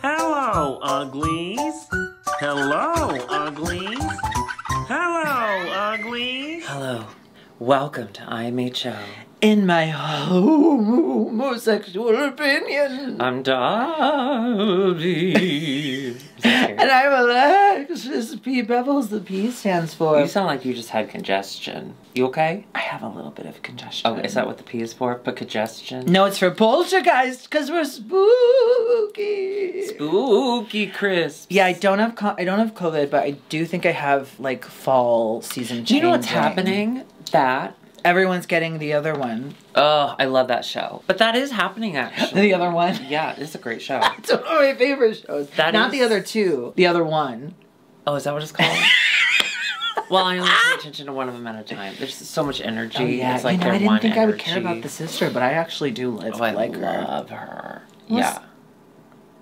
Hello, uglies. Hello, uglies. Hello, uglies. Hello. Welcome to IMHO. In my homosexual opinion. I'm Darby. And I'm Alexis P. Bevels. The P stands for. you sound like you just had congestion. You okay? I have a little bit of congestion. Oh, is that what the P is for? But congestion? No, it's for poltergeist because we're spooky. Spooky crisp. Yeah, I don't have I don't have COVID, but I do think I have like fall season. Do you know what's happening? That. Everyone's getting the other one. Oh, I love that show. But that is happening actually. The other one. yeah, it's a great show. It's one of my favorite shows. That Not is- the other two. The other one. Oh, is that what it's called? well, I only pay attention to one of them at a time. There's so much energy. Oh yeah, It's like you know, I didn't think I would care about the sister, but I actually do Oh, I like love her. What's- Yeah.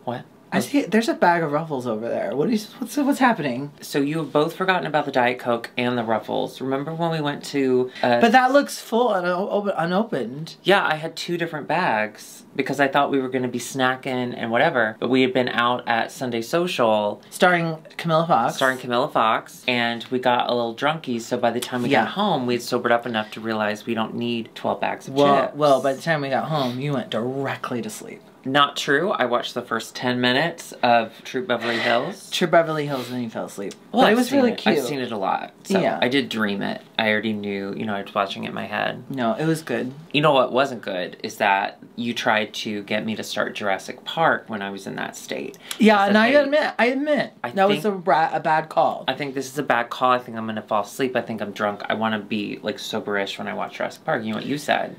What? I see. There's a bag of ruffles over there. What is what's what's happening? So you have both forgotten about the Diet Coke and the Ruffles. Remember when we went to? Uh, But that looks full and o- unopened. yeah, I had two different bags because I thought we were going to be snacking and whatever. But we had been out at Sunday Social Starring Camilla Fox. starring Camilla Fox, and we got a little drunky. So by the time we Yeah. got home, we had sobered up enough to realize we don't need twelve bags of Well, chips. well, by the time we got home, you went directly to sleep. Not true. I watched the first ten minutes of True Beverly Hills. True Beverly Hills, and you fell asleep. Well, but it was really it. cute. I've seen it a lot. So Yeah. I did dream it. I already knew, you know, I was watching it in my head. No, it was good. You know what wasn't good is that you tried to get me to start Jurassic Park when I was in that state. Yeah, and I "Hey, admit, I admit I that was a, a bad call. I think this is a bad call. I think I'm gonna fall asleep. I think I'm drunk. I want to be like soberish when I watch Jurassic Park. You know what you said?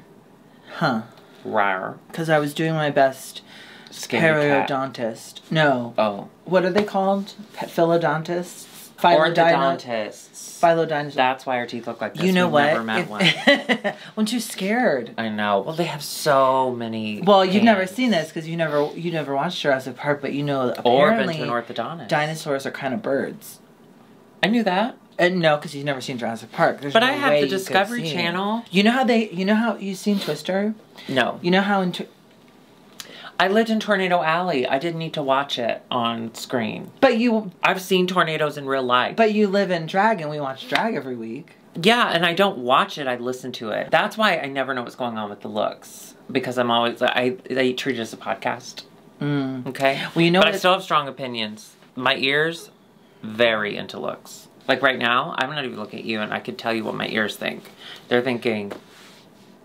huh? Rar. Because I was doing my best Skin your cat. periodontist. No, Oh. what are they called? Pe- Philodontists. Philodino- Philodontists. That's why our teeth look like this. you know We've what? Never met If- one. I'm too scared. I know. Well, they have so many. Well, you've never seen this because you never you never watched Jurassic Park, but you know that Or been apparently to an orthodontist. dinosaurs are kind of birds. I knew that. And no, because you've never seen Jurassic Park. There's But no I have the Discovery. Channel. You know how they? You know how you've seen Twister? No. You know how in I lived in Tornado Alley. I didn't need to watch it on screen. but you I've seen tornadoes in real life. but you live in Drag and we watch Drag every week. yeah, and I don't watch it. I listen to it. That's why I never know what's going on with the looks because I'm always I I treat it as a podcast. Mm. Okay. Well, you know but? I still have strong opinions. My ears very into looks. Like right now, I'm not even looking at you, and I could tell you what my ears think. They're thinking,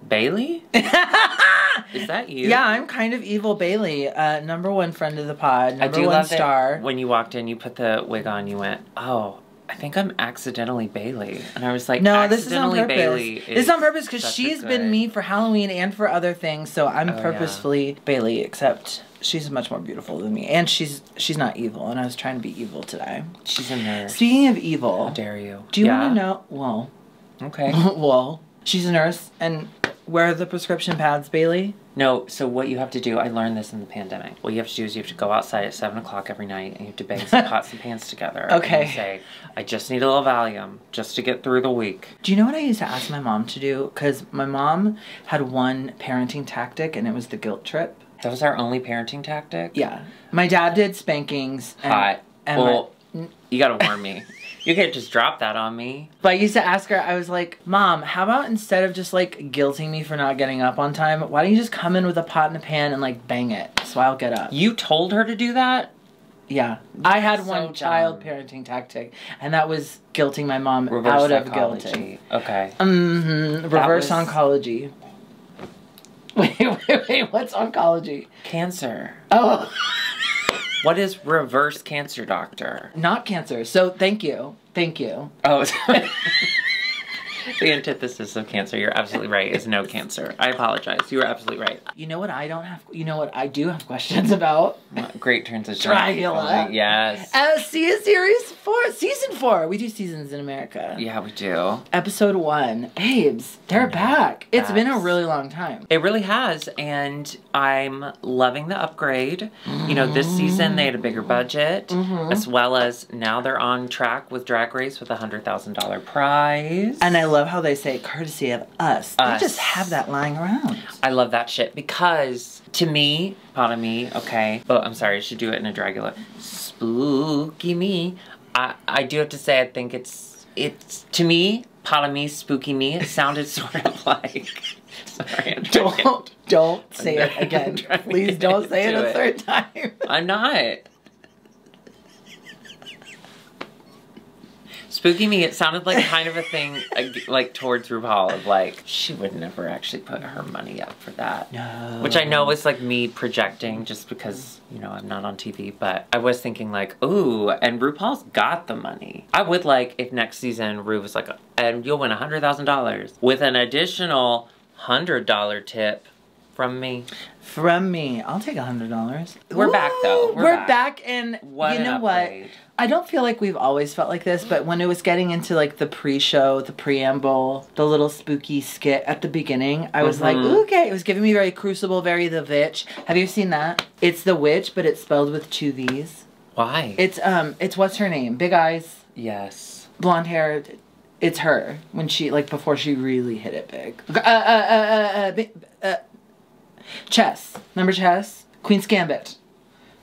Bailey. Is that you? Yeah, I'm kind of evil Bailey, uh, number one friend of the pod, number I do one love star. that when you walked in, you put the wig on. You went, "Oh, I think I'm accidentally Bailey," and I was like, No, this is on purpose. Bailey this is on purpose because she's been me for Halloween and for other things. So I'm Oh, yeah. purposefully Bailey, except she's much more beautiful than me, and she's she's not evil. And I was trying to be evil today. She's a nurse. Speaking of evil, How dare you? do you Yeah? want to know? Well, Okay. well, she's a nurse, and where are the prescription pads, Bailey? No, so what you have to do, I learned this in the pandemic. What you have to do is you have to go outside at 7 o'clock every night and you have to bang some pots and pans together. Okay. And say, I just need a little Valium just to get through the week. Do you know what I used to ask my mom to do? Because my mom had one parenting tactic, and it was the guilt trip. That was our only parenting tactic? Yeah, my dad did spankings. And, Hot. and my- well, you gotta warn me. You can't just drop that on me. But I used to ask her, I was like, Mom, how about instead of just like guilting me for not getting up on time, why don't you just come in with a pot and a pan and like bang it so I'll get up? You told her to do that? Yeah. I had So one child parenting tactic, and that was guilting my mom Reverse out of psychology. guilting. Okay. Mm-hmm. Reverse was- oncology. Wait, wait, wait, what's oncology? Cancer. Oh, What is reverse cancer doctor? not cancer. So thank you. Thank you. Oh, the antithesis of cancer. You're absolutely right. Is no cancer. I apologize. You were absolutely right. You know what I don't have, you know what I do have questions about? Great transition. Dragula. Yes. Uh, see a series four, season four. We do seasons in America. Yeah, we do. Episode one. Babes, they're back. It's been a really long time. It really has, and I'm loving the upgrade. You know, this season they had a bigger budget, Mm-hmm. as well as now they're on track with Drag Race with a hundred thousand dollar prize. And I love how they say courtesy of us. Us. They just have that lying around. I love that shit because to me, part of me, okay. But I'm sorry, I should do it in a Dracula. Spooky me. I I do have to say I think it's it's to me, part of me, spooky me. It sounded sort of like. Sorry, I'm trying to- Don't don't say it again. Please don't say it a third time. I'm not. Spooky me, it sounded like kind of a thing like, towards RuPaul of like she would never actually put her money up for that. No. Which I know is like me projecting just because, you know, I'm not on TV, but I was thinking like, ooh, and RuPaul's got the money. I would like if next season Ru was like, and you'll win a hundred thousand dollars with an additional hundred dollar tip from me. From me, I'll take a hundred dollars. We're back, though. We're We're, back. back. and What you know what? upgrade. I don't feel like we've always felt like this, but when it was getting into like the pre-show, the preamble, the little spooky skit at the beginning, I was like, Mhm. "Ooh, okay. It was giving me very Crucible, very The Witch. Have you seen that? It's The Witch, but it's spelled with two V's. Why? It's um, it's what's her name? Big eyes, yes. blonde hair. It's her when she like before she really hit it big. Uh, uh, uh, uh, uh, uh, Chess. Remember Chess? Queen's Gambit.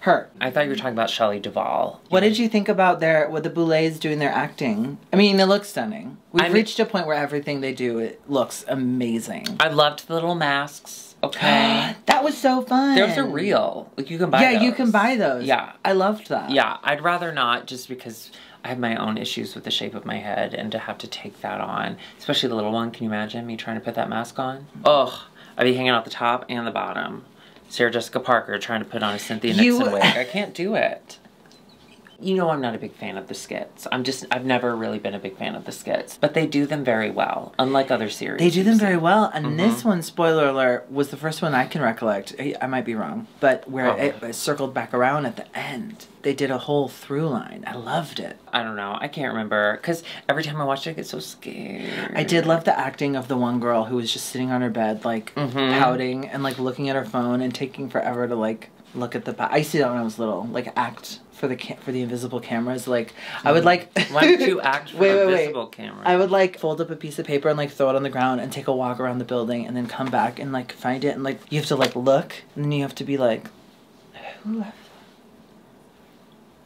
Her. I thought you were talking about Shelley Duvall. What did you think about their what the Boulets doing their acting? I mean, it looks stunning. We've I mean- reached a point where everything they do it looks amazing. I loved the little masks. Okay. that was so fun. Those are real. Like you can buy. Yeah, you can buy those. Yeah. I loved that. Yeah, I'd rather not just because I have my own issues with the shape of my head and to have to take that on, especially the little one. Can you imagine me trying to put that mask on? Ugh, I'd be hanging out the top and the bottom. Sarah Jessica Parker trying to put on a Cynthia You- Nixon wig. I can't do it. You know I'm not a big fan of the skits. I'm just I've never really been a big fan of the skits, but they do them very well, unlike other series. They do them very well, and Mm-hmm. this one, spoiler alert, was the first one I can recollect. I, I might be wrong, but where Oh. it, it circled back around at the end. They did a whole through line. I loved it. I don't know. I can't remember because every time I watch it, I get so scared. I did love the acting of the one girl who was just sitting on her bed, like Mhm. pouting and like looking at her phone and taking forever to like look at the. Pa- I used to do that when I was little, like act for the for the invisible cameras. Like I hmm. would like. Why don't you act for Wait, wait, wait. visible camera? I would like fold up a piece of paper and like throw it on the ground and take a walk around the building and then come back and like find it and like you have to like look and then you have to be like, who left? that?"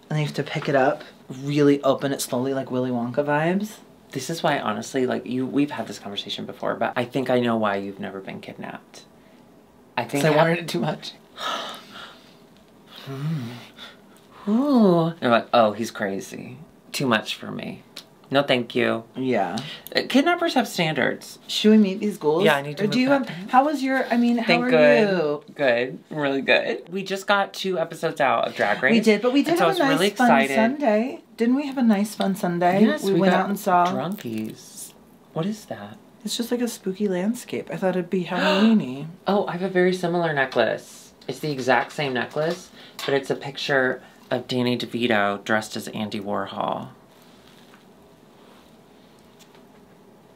And then you have to pick it up, really open it slowly like Willy Wonka vibes. This is why, honestly, like you, we've had this conversation before, but I think I know why you've never been kidnapped. I think Because I wanted it too much. Hmm. Ooh. They're like, oh, he's crazy. Too much for me. No, thank you. Yeah. Uh, Kidnappers have standards. Should we meet these goals? Yeah, I need to Or do you back. have? How was your? I mean, how Thank are good. you? Good. Really good. We just got two episodes out of Drag Race. We did, but we did and so I have was a nice really fun excited. Sunday. Didn't we have a nice fun Sunday? Yes, we, we, went got out and saw. drunkies. What is that? It's just like a spooky landscape. I thought it'd be Halloweeny. Oh, I have a very similar necklace. It's the exact same necklace, but it's a picture of Danny DeVito dressed as Andy Warhol.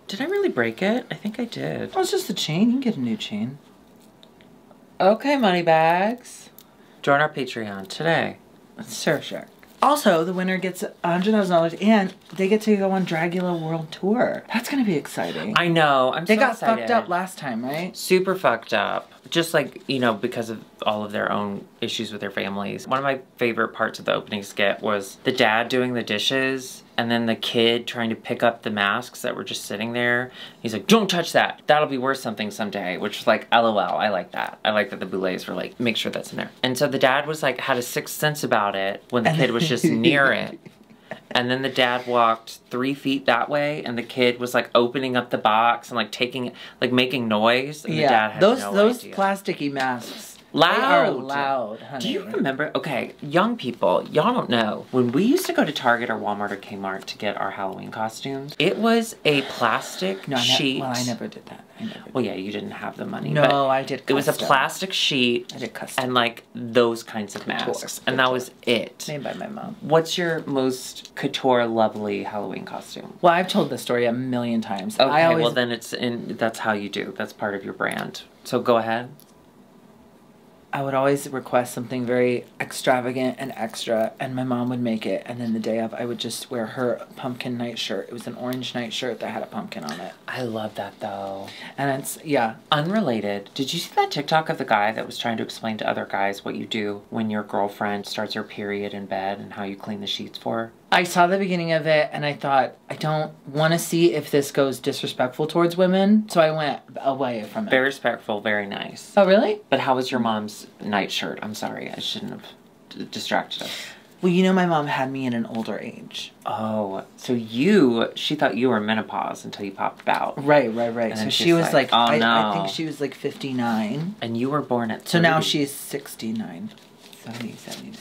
Did I really break it? I think I did. Well, it's just a chain. You can get a new chain. Okay, money bags. Join our Patreon today. Surf Shark. Also, the winner gets hundred thousand dollars, and they get to go on Dragula World Tour. That's gonna be exciting. I know. I'm they so got excited. fucked up last time, right? super fucked up. Just like, you know, because of all of their own issues with their families. One of my favorite parts of the opening skit was the dad doing the dishes and then the kid trying to pick up the masks that were just sitting there. He's like, don't touch that. That'll be worth something someday. Which was like, lol. I like that. I like that the boulets were like, make sure that's in there. And so the dad was like, had a sixth sense about it when the kid was just near it. And then the dad walked three feet that way, and the kid was like opening up the box and like taking, like making noise. And the dad had those no those idea. plasticky masks. Loud. Loud, honey. Do you remember? Okay, young people, y'all don't know. When we used to go to Target or Walmart or Kmart to get our Halloween costumes, it was a plastic No, sheet. well, I never did that. Well, yeah, you didn't have the money. no, but I did. it was a plastic sheet I did custom. and like those kinds of masks, and that was it. made by my mom. What's your most couture lovely Halloween costume? Well, I've told this story a million times. Okay, I always well then it's in. That's how you do. That's part of your brand. So go ahead. I would always request something very extravagant and extra, and my mom would make it. And then the day of, I would just wear her pumpkin nightshirt. It was an orange nightshirt that had a pumpkin on it. I love that though. And it's, yeah. Unrelated, did you see that TikTok of the guy that was trying to explain to other guys what you do when your girlfriend starts her period in bed and how you clean the sheets for her? I saw the beginning of it and I thought, I don't want to see if this goes disrespectful towards women. So I went away from it. Very respectful, very nice. oh, really? But how was your mom's nightshirt? I'm sorry, I shouldn't have distracted us. Well, you know, my mom had me in an older age. Oh, so you, she thought you were menopause until you popped out. Right, right, right. And so she was like, like, "Oh, I, I think she was like 59. And you were born at So now she's 69. 70, 70.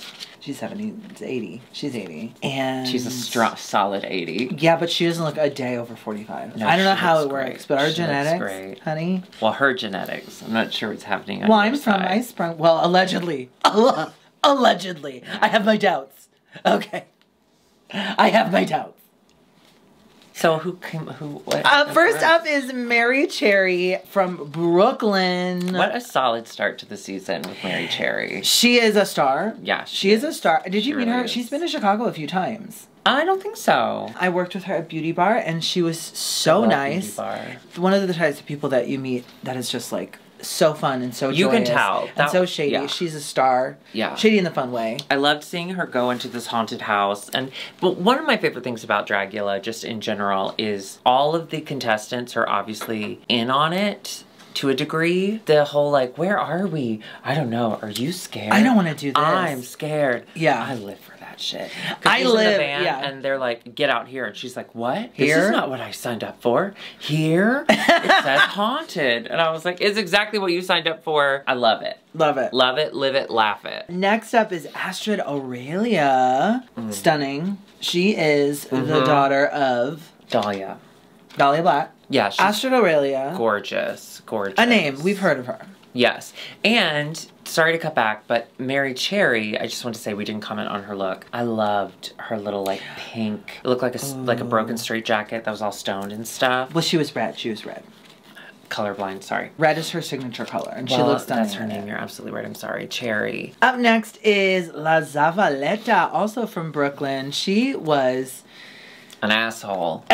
She's 70, it's 80. She's 80. And She's a strong, solid 80. Yeah, but she doesn't look a day over 45. No, I don't know how it works, but our She genetics, great. honey. Well, her genetics. I'm not sure what's happening Well, I'm from, side. I sprung, well, allegedly. allegedly. I have my doubts. Okay. I have my doubts. So who came, who, what? Uh, first up is Merrie Cherry from Brooklyn. What a solid start to the season with Merrie Cherry. She is a star. Yeah, She is a star. Did She you meet really her? is. She's been to Chicago a few times. I don't think so. I worked with her at Beauty Bar and she was so nice. Beauty Bar. One of the types of people that you meet that is just like so fun and so You can tell. and That- so shady. yeah. She's a star. Yeah. Shady in the fun way. I loved seeing her go into this haunted house. And but one of my favorite things about Dragula, just in general, is all of the contestants are obviously in on it to a degree. The whole like, where are we? I don't know. Are you scared? I don't wanna do this. I'm scared. Yeah. I live for that shit. I she's in the live- van yeah. And they're like, get out here. And she's like, what? Here? This is not what I signed up for. Here? it says haunted. And I was like, it's exactly what you signed up for. I love it. Love it. Love it, live it, laugh it. Next up is Astrid Aurelia. Mm. Stunning. She is the Mhm. daughter of Dahlia. Dahlia Black. Yeah, she's Astrid Aurelia. gorgeous. Gorgeous. A name. We've heard of her. Yes. And sorry to cut back, but Merrie Cherry, I just want to say we didn't comment on her look. I loved her little like pink. It looked like a like a oh. broken straight jacket that was all stoned and stuff. Well, she was red. She was red. Colorblind, sorry. Red is her signature color, and she Well, looks stunning. That's her name. it. You're absolutely right. I'm sorry. Cherry. Up next is La Zavaleta, also from Brooklyn. She was An asshole.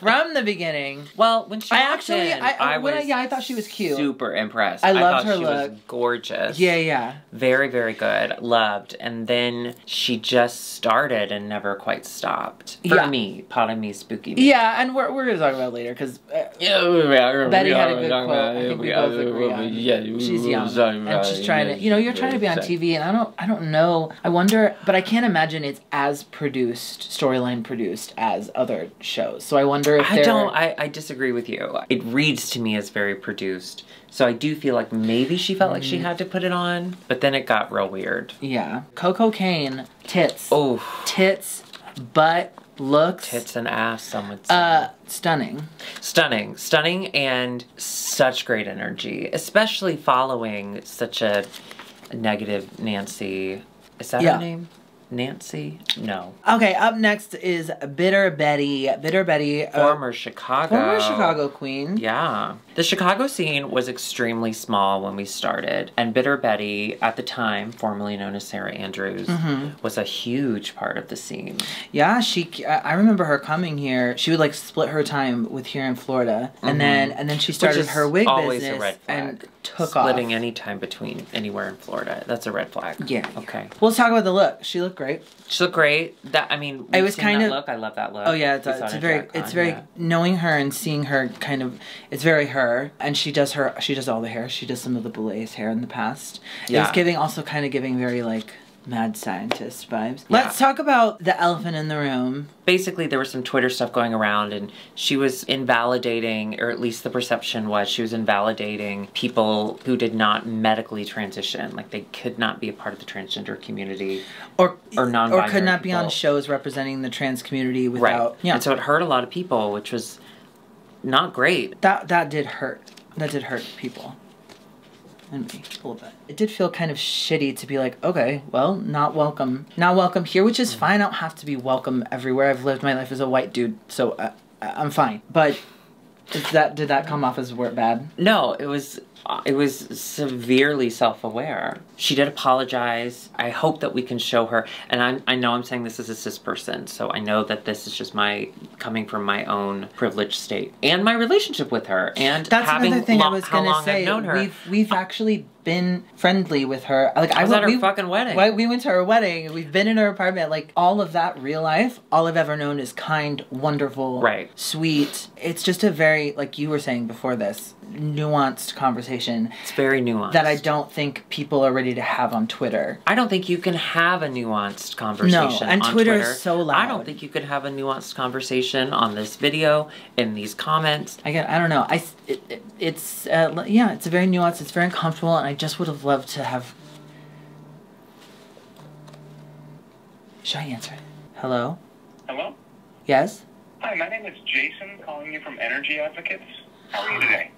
from the beginning. well, when she I actually- in, I- I- I when I- was yeah, I thought she was cute. Super impressed. I loved thought her she was look. gorgeous. Yeah, yeah. Very, very good. Loved. And then she just started and never quite stopped. For Yeah. me. Part of me, spooky me. Yeah, and we're, we're gonna talk about it later because uh, Yeah, Betty had a good quote. I think we both agree on. she's young and she's trying to. You know, you're trying to be on TV, and I don't. I don't know. I wonder, but I can't imagine it's as produced, storyline produced as other shows. So I wonder if I don't. I, I disagree with you. It reads to me as very produced. So I do feel like maybe she felt like she Mm. had to put it on, but then it got real weird. Yeah, Koco Caine, tits, Oh, tits, butt, looks, tits and ass, some would say. uh, stunning. Stunning, stunning, and such great energy, especially following such a negative Nancy. Is that Yeah. her name? Nancy? No. Okay, up next is Bitter Betty. Bitter Betty, uh, Former Chicago. former Chicago queen. Yeah. The Chicago scene was extremely small when we started, and Bitter Betty, at the time, formerly known as Sarah Andrews, Mm-hmm. was a huge part of the scene. Yeah, she. I remember her coming here. She would like split her time with here in Florida, and then and then she started Mm-hmm. her wig always a business red flag. and took off. Splitting any time between anywhere in Florida. That's a red flag. Yeah. Okay. Well, let's talk about the look. She looked great. She looked great. That I mean, It was kind of- look. I love that look. Oh yeah, it's, a, it's very, it's very yeah. knowing her and seeing her kind of, it's very her, and she does her, she does all the hair. She does some of the Boulets hair in the past. Yeah. It's giving, also kind of giving very like mad scientist vibes. Yeah. Let's talk about the elephant in the room. basically there was some Twitter stuff going around and she was invalidating or at least the perception was she was invalidating people who did not medically transition like they could not be a part of the transgender community Or Or or non-binary could not be on shows representing the trans community without. right Yeah. and so it hurt a lot of people which was not great that that did hurt. That did hurt people. And me a little bit. It did feel kind of shitty to be like, okay, well, not welcome, not welcome here, which is fine. I don't have to be welcome everywhere. I've lived my life as a white dude, so uh, I'm fine. But is that did that come off as bad? no it was uh, Uh, it was severely self-aware. She did apologize. I hope that we can show her, and I I know I'm saying this as a cis person, so I know that this is just my coming from my own privileged state and my relationship with her, and That's having another thing I was gonna long say. I've known her. We've we've actually been friendly with her. Like I was at her we, fucking wedding. Why- We went to her wedding. We've been in her apartment. Like all of that real life, all I've ever known is kind, wonderful, Right. sweet. It's just a very like you were saying before this nuanced conversation It's very nuanced. that I don't think people are ready to have on Twitter. I don't think you can have a nuanced conversation. No, and on Twitter is Twitter. so I don't think you could have a nuanced conversation on this video in these comments. I get. I don't know. I It, it- it's. Uh, yeah. It's a very nuanced. It's very uncomfortable, and I just would have loved to have. Should I answer? Hello. Hello? Yes. Hi, my name is Jason, calling you from Energy Advocates. How are you today?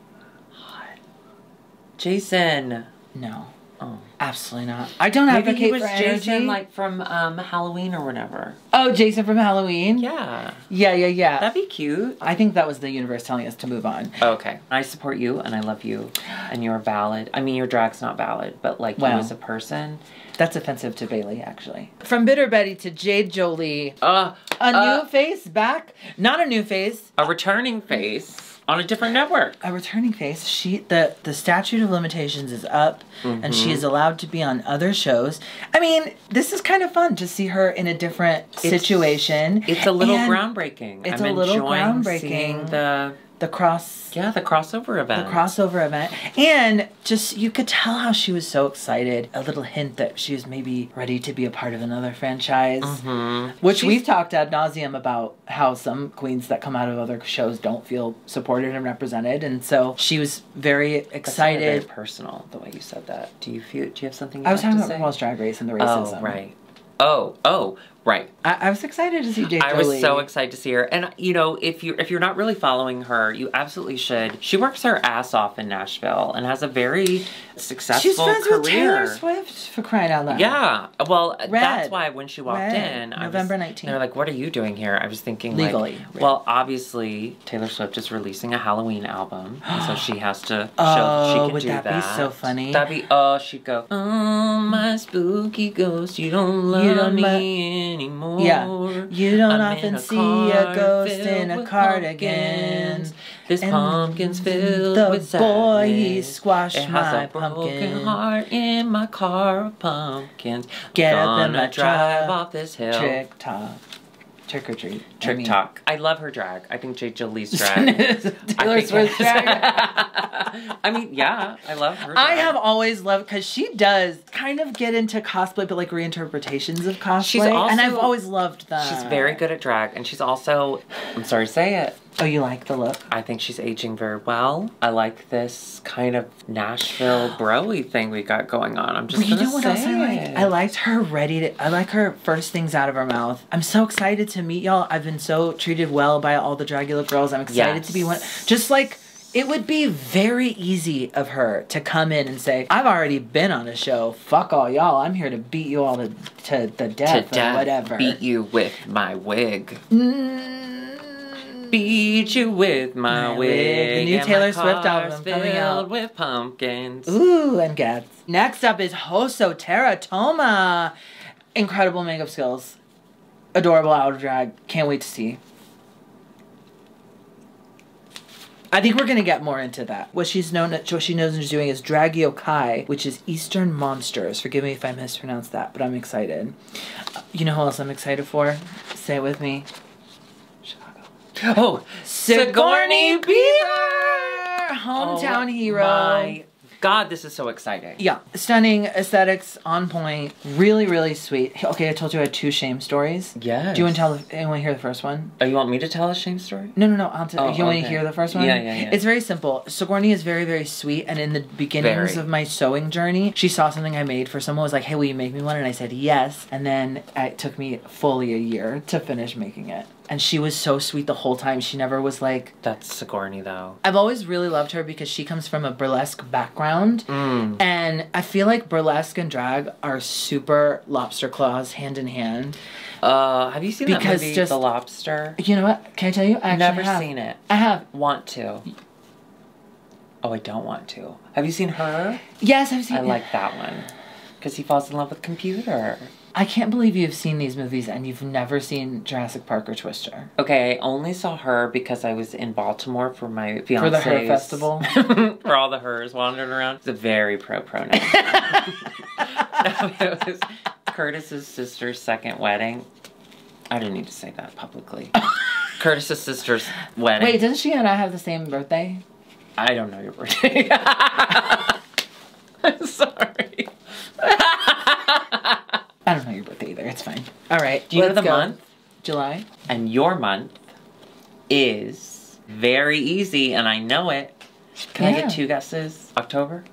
Jason. No. Oh. Absolutely not. I don't Maybe advocate he was for Jason, like from um, Halloween or whatever. oh, Jason from Halloween. Yeah, Yeah. Yeah. Yeah. that'd be cute. I think that was the universe telling us to move on. Okay, I support you and I love you, and you're valid. I mean, your drag's not valid, but like Wow. you as a person. That's offensive to Bailey, actually. From Bitter Betty to Jade Jolie, Uh, a uh, new face back. Not a new face. a returning face on a different network. a returning face. She the the statute of limitations is up, and she mm-hmm. is allowed to be on other shows. I mean, this is kind of fun to see her in a different situation. It's a little And groundbreaking. it's I'm a little groundbreaking. the The cross. yeah the crossover event. The crossover event, and just you could tell how she was so excited. A little hint that she was maybe ready to be a part of another franchise, Mhm. which She's- we've talked ad nauseum about how some queens that come out of other shows don't feel supported and represented, and so she was very excited. Very personal the way you said that. Do you feel? Do you have something? You I was talking about say? RuPaul's Drag Race and the racism. Oh right. Oh oh right. I, I was excited to see Jade I was so excited to see her, and you know, if you if you're not really following her, you absolutely should. She works her ass off in Nashville and has a very successful She's friends career. with Taylor Swift for crying out loud. Yeah, well, that's why when she walked Red. in, I November 19th. They're like, "What are you doing here?" I was thinking, Legally, like, Red. well, obviously Taylor Swift is releasing a Halloween album, so she has to show Oh, she can would do that that be so funny? That'd be oh, she'd go, "Oh, my spooky ghost, you don't love You don't me let- anymore." Yeah. You don't I'm often a see a ghost in a cardigan. pumpkins. This And pumpkin's filled the with boy, he sadness. squashed it has my a broken pumpkin. heart in my car of pumpkins. Get up Gonna in my drive off this hill. Trick or treat. I Trick mean- talk. I love her drag. I think Jade Jolie's drag. Taylor Swift's drag. I mean, yeah, I love her. I have always loved because she does kind of get into cosplay, but like reinterpretations of cosplay, She's and I've always loved that. She's very good at drag, and she's also. I'm sorry to say it. Oh, you like the look? I think she's aging very well. I like this kind of Nashville broy thing we got going on. I'm just Well, you know what say else I liked? it. I liked her ready to. I like her first things out of her mouth. I'm so excited to meet y'all. I've been so treated well by all the Dragula girls. I'm excited to be one. Just like it would be very easy of her to come in and say, "I've already been on a show. Fuck all y'all. I'm here to beat you all to to the to death or death, whatever." beat you with my wig. Mm. Beat you with my, My wig. The new Taylor Swift album coming out. with pumpkins. Ooh, and gats. Next up is HoSo Terra Toma. Incredible makeup skills. Adorable out of drag. Can't wait to see. I think we're gonna get more into that. What she's known, what she knows and is doing is drag yokai, which is Eastern monsters. Forgive me if I mispronounced that, but I'm excited. You know who else I'm excited for? Say it with me. Oh, Sigourney Beaver, hometown Oh hero. My God, this is so exciting. Yeah, stunning aesthetics, on point, really, really sweet. Okay, I told you I had two shame stories. Yes. Do you want to tell? The, anyone hear the first one? Oh, you want me to tell a shame story? No, no, no. I'll tell. Oh, you want to hear the first one? Yeah, yeah, yeah. It's very simple. Sigourney is very, very sweet, and in the beginnings Very. of my sewing journey, she saw something I made for someone. Was like, "Hey, will you make me one?" And I said yes. And then it took me fully a year to finish making it. And she was so sweet the whole time. She never was like. That's Sigourney, though. I've always really loved her because she comes from a burlesque background. Mm. And I feel like burlesque and drag are super lobster claws hand in hand. Uh, have you seen Because that movie, just- The Lobster? You know what? Can I tell you? I actually Never have. seen it. I have. Want to. Oh, I don't want to. Have you seen her? Yes, I've seen. I like that one because he falls in love with computer. I can't believe you've seen these movies and you've never seen Jurassic Park or Twister. Okay, I only saw her because I was in Baltimore for my fiance For the Her Festival? for all the hers wandering around. It's a very pro pronoun. no, it was Curtis's sister's second wedding. I didn't need to say that publicly. Curtis's sister's wedding. Wait, doesn't she and I have the same birthday? I don't know your birthday. I'm sorry. I don't know your birthday either. It's fine. All right. Do you know let's the go. month? July. And your month is very easy, and I know it. Can I get two guesses? October?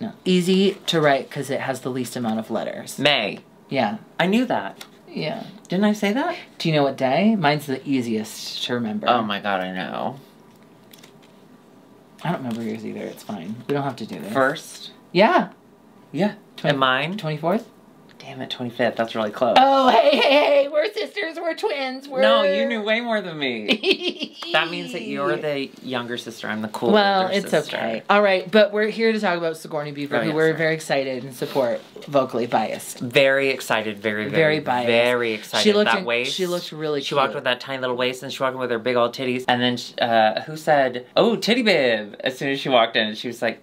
No. Easy to write because it has the least amount of letters. May. Yeah. I knew that. Yeah. Didn't I say that? Do you know what day? Mine's the easiest to remember. Oh my god, I know. I don't remember yours either. It's fine. We don't have to do this. First? Yeah. Yeah. Twen- and mine? 24th? Damn it, 25th. That's really close. Oh, hey, hey, hey. We're sisters. We're twins. We're... No, you knew way more than me. that means that you're the younger sister. I'm the cool Well, it's sister. okay. All right, but we're here to talk about Sigourney Beaver, Oh, who yes, we're very excited and support, vocally biased. Very excited, very, Very very, biased. very excited. She looked that in- waist. she looked really She walked with that tiny little waist, and she walked with her big old titties. And then, uh, who said, "Oh, titty bib"? As soon as she walked in, she was like,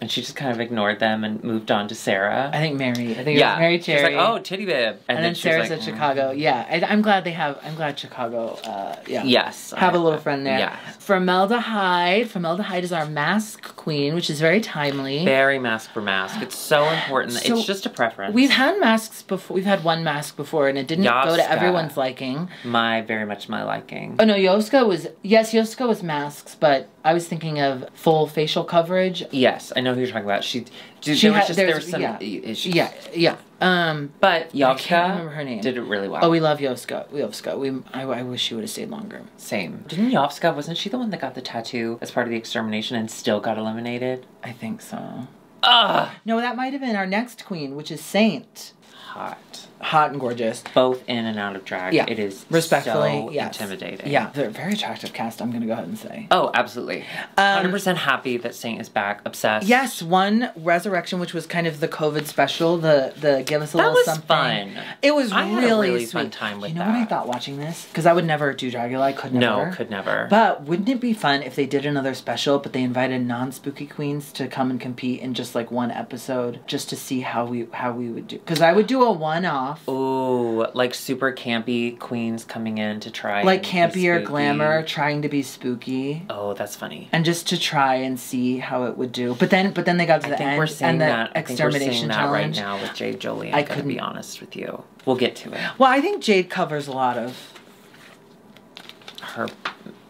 and she just kind of ignored them and moved on to Sarah. I think Merrie. I think yeah, it was Merrie Cherry. like, "Oh, titty bib," and, then, she was Sarah's like, at "Mm." Chicago. Yeah, I, I'm glad they have. I'm glad Chicago. Uh, yeah. Yes, Have a a little friend there. Yeah, Formelda Hyde. Formaldehyde is our mask queen, which is very timely. very mask for mask. It's so important. So, it's just a preference. We've had masks before. We've had one mask before, and it didn't go to everyone's liking. my very much my liking. Oh no, Yovska was yes, Yovska was masks, but I was thinking of full facial coverage. Yes, I know who you're talking about. She, She there was had- just there was some yeah. issues. Yeah, yeah. Um, but can't remember her name. did it really well. Oh, we love Yovska. Yovska. We. I, I wish she would have stayed longer. Same. Didn't Yovska, wasn't she the one that got the tattoo as part of the extermination and still got eliminated? I think so. Ugh! No, that might have been our next queen, which is Saint. Hot. Hot and gorgeous. Both in and out of drag. Yeah. It is Respectfully, so yes. intimidating. Yeah, they're a very attractive cast. I'm gonna go ahead and say. Oh, absolutely. Um, 100% happy that Saint is back. Obsessed. Yes, one resurrection, which was kind of the COVID special. The the give us a That little was something. fun. It was I had a really, really fun time with You know what I thought watching this? Because I would never do Dragula. I could never. No, could never. But wouldn't it be fun if they did another special, but they invited non-spooky queens to come and compete in just like one episode, just to see how we how we would do? Because I would do a one-off, Ooh, like super campy queens coming in to try like and be campy or spooky. glamour, trying to be spooky. Oh, that's funny. And just to try and see how it would do, but then, but then they got to I the think end we're seeing and the that. I think we're extermination seeing that challenge. right now with Jade Jolie. I'm I couldn't- be honest with you. We'll get to it. Well, I think Jade covers a lot of Her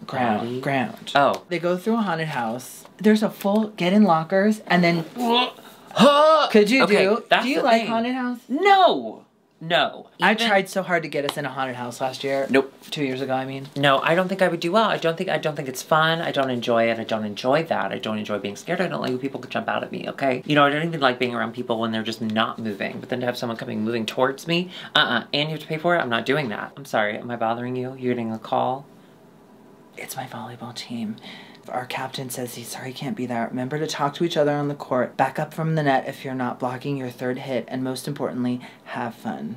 ground. body? Ground. Oh. They go through a haunted house. There's a full get in lockers, and then could you Okay, do? Do you like thing. haunted house? No, no. I tried so hard to get us in a haunted house last year. Nope. Two years ago, I mean. No, I don't think I would do well. I don't think I don't think it's fun. I don't enjoy it. I don't enjoy that. I don't enjoy being scared. I don't like when people could jump out at me. Okay, you know I don't even like being around people when they're just not moving. But then to have someone coming moving towards me, uh, uh and you have to pay for it. I'm not doing that. I'm sorry. Am I bothering you? You're getting a call. It's my volleyball team. Our captain says he's sorry he can't be there. Remember to talk to each other on the court. Back up from the net if you're not blocking your third hit. And most importantly, have fun.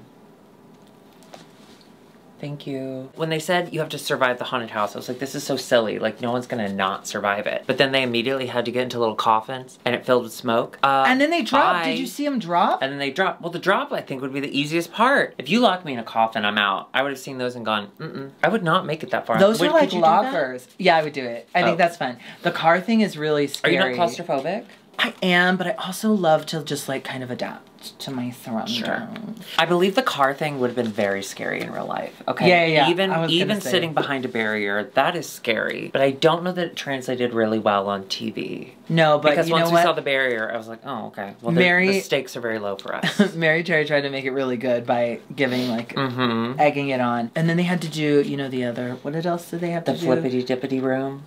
Thank you. When they said you have to survive the haunted house, I was like, this is so silly. Like, no one's gonna not survive it. But then they immediately had to get into little coffins and it filled with smoke. Uh, And then they drop. bye. Did you see them drop? And then they drop. Well, the drop I think would be the easiest part. If you lock me in a coffin, I'm out. I would have seen those and gone, mm-mm. I would not make it that far. Those would, are like could you do that? lockers. Yeah, I would do it. I Oh. think that's fun. The car thing is really scary. Are you not claustrophobic? I am, but I also love to just like kind of adapt to my surroundings. I believe the car thing would have been very scary in real life. Okay. Yeah, yeah, yeah. Even I was gonna even sitting behind a barrier, that is scary. But I don't know that it translated really well on TV. No, but because once know we saw the barrier, I was like, oh, okay. Well, Mary- the stakes are very low for us. Mary Terry tried to make it really good by giving like mm-hmm. egging it on, and then they had to do you know the other. What else did they have The to do? The flippity dippity room.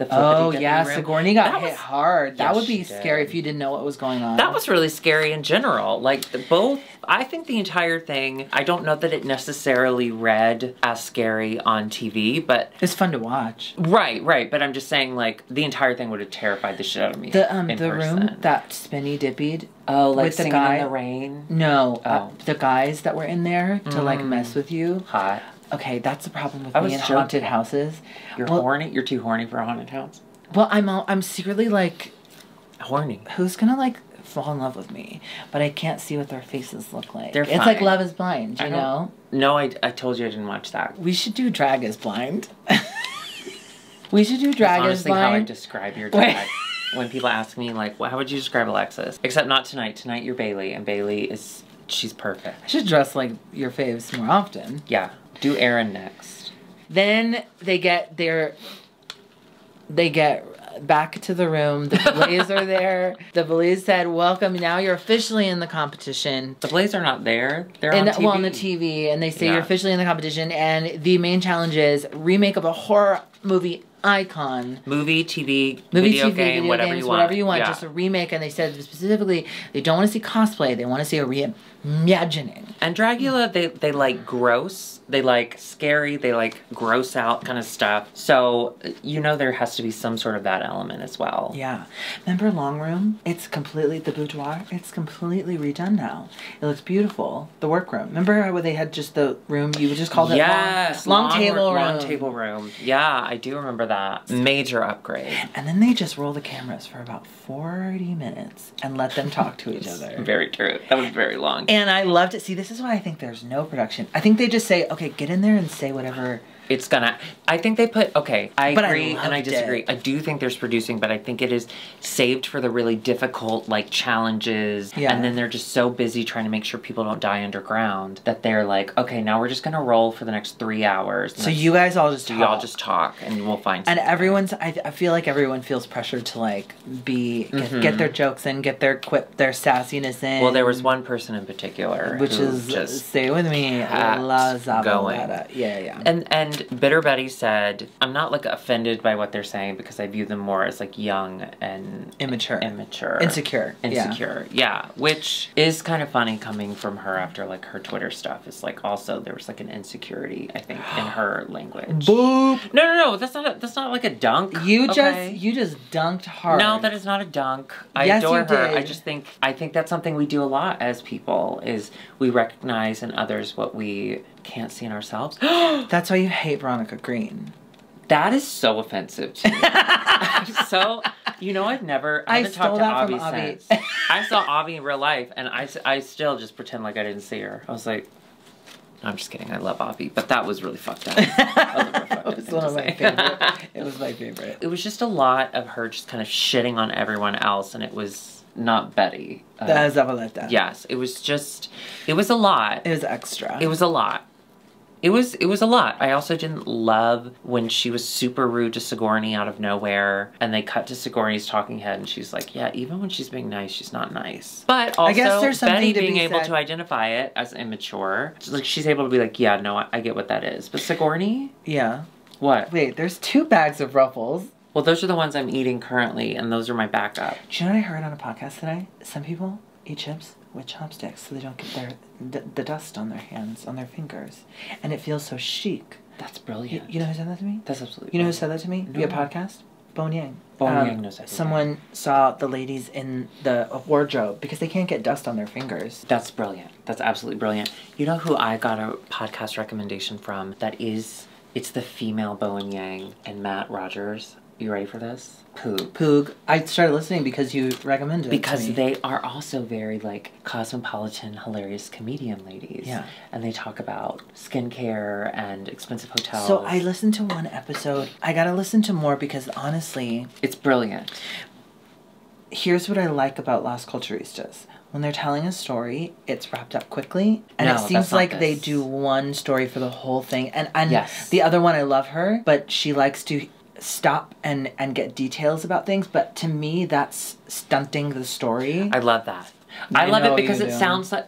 The Oh yeah, room. Sigourney got That hit was- hard. That Yes, would be scary did. if you didn't know what was going on. That was really scary in general. Like the, both, I think the entire thing. I don't know that it necessarily read as scary on TV, but It's fun to watch. right, right. But I'm just saying, like the entire thing would have terrified the shit out of me. The um the room that spinny dippied. oh, like with the guy- in the rain. No, uh, Oh. the guys that were in there to like Mm. mess with you. Hot. Okay, that's the problem with I me joking. haunted houses. You're Well- horny. You're too horny for a haunted house. Well, I'm all, I'm secretly like, Horny. who's gonna like fall in love with me? But I can't see what their faces look like. They're fine. it's like. Love Is Blind, you know. No, I, I told you I didn't watch that. We should do Drag Is Blind. we should do That's Drag Is honestly how I Blind. describe your drag. when people ask me like, well, how would you describe Alexis? Except not tonight. Tonight you're Bailey, and Bailey is she's perfect. I should dress like your faves more often. Yeah. Do Aaron next. Then they get their they get back to the room. The Boulets are there. The Boulets said, "Welcome. Now you're officially in the competition." The Boulets are not there. They're And on TV. well, on the TV, and they say Yeah. you're officially in the competition. And the main challenge is remake of a horror movie icon. Movie, TV, Movie, video TV, game, video whatever games, you want. whatever you want, Yeah. just a remake. And they said specifically they don't want to see cosplay; they want to see a reimagining. And Dragula, they they like gross, they like scary, they like gross out kind of stuff. So you know there has to be some sort of that element as well. Yeah. Remember Long Room? It's completely, the boudoir, it's completely redone now. It looks beautiful. The workroom. Remember how they had just the room, you would just called it Yes, long, long, table room. long table room. Yeah, I do remember that. Major upgrade. And then they just roll the cameras for about 40 minutes and let them talk to each other. Very true. That was very long. And I loved it. See, this is why I think there's no production. I think they just say, okay, get in there and say whatever. It's gonna. I think they put. Okay, I But I agree and I disagree. it. I do think there's producing, but I think it is saved for the really difficult like challenges. Yeah. And then they're just so busy trying to make sure people don't die underground that they're like, okay, now we're just gonna roll for the next three hours. So you guys all just y'all just talk and we'll find. And something. everyone's, I, I feel like everyone feels pressured to like be, get, Mhm. get their jokes in, get their quip, their sassiness in. Well, there was one person in particular which who is just stay with me had La going. Yeah, yeah. And and Bitter Betty said, "I'm not like offended by what they're saying because I view them more as like young and Immature. immature, Insecure. Yeah. insecure. Yeah. which is kind of funny coming from her after like her Twitter stuff. Is like also there was like an insecurity I think in her language. Boop. No, no, no. That's not a, that's not like a dunk. You okay? just you just dunked hard. No, that is not a dunk. I Yes, adore her. I just think I think that's something we do a lot as people is we recognize in others what we can't see in ourselves. That's why you hate Veronica Green. That is so offensive to me. I'm so, you know, I've never, I I haven't talked to Avi Avi. since. I saw Avi in real life, and I, I still just pretend like I didn't see her. I was like, no, I'm just kidding. I love Avi, but that was really fucked up. That was fucked up it was one of my favorite. It was my favorite. It was just a lot of her just kind of shitting on everyone else, and it was not Betty. Uh, The Zavaleta. yes, it was just, it was a lot. It was extra. It was a lot. It was it was a lot. I also didn't love when she was super rude to Sigourney out of nowhere, and they cut to Sigourney's talking head, and she's like, "Yeah, even when she's being nice, she's not nice." But also, I guess there's Betty to being be able said- to identify it as immature, like she's able to be like, "Yeah, no, I, I get what that is." But Sigourney, Yeah. what? Wait, there's two bags of ruffles. Well, those are the ones I'm eating currently, and those are my backup. Do you know what I heard on a podcast today? Some people eat chips with chopsticks so they don't get their the, the dust on their hands, on their fingers, and it feels so chic. That's brilliant. you know who said that to me? That's absolutely. You know who said that to me No. via podcast? Bowen Yang. Bone Um, Yang knows everything. Someone saw the ladies in the wardrobe because they can't get dust on their fingers. That's brilliant. That's absolutely brilliant. You know who I got a podcast recommendation from that is it's the female Bowen Yang and Matt Rogers. You ready for this? Poog. Poog. I started listening because you recommended it. Because to me. they are also very like cosmopolitan, hilarious comedian ladies. Yeah. And they talk about skincare and expensive hotels. So I listened to one episode. I gotta listen to more because honestly, It's brilliant. here's what I like about Las Culturistas. When they're telling a story, it's wrapped up quickly, and No, it seems like they do one story for the whole thing. And and Yes. the other one, I love her, but she likes to stop and and get details about things. But to me, that's stunting the story. I love that. I I love it because it do. sounds like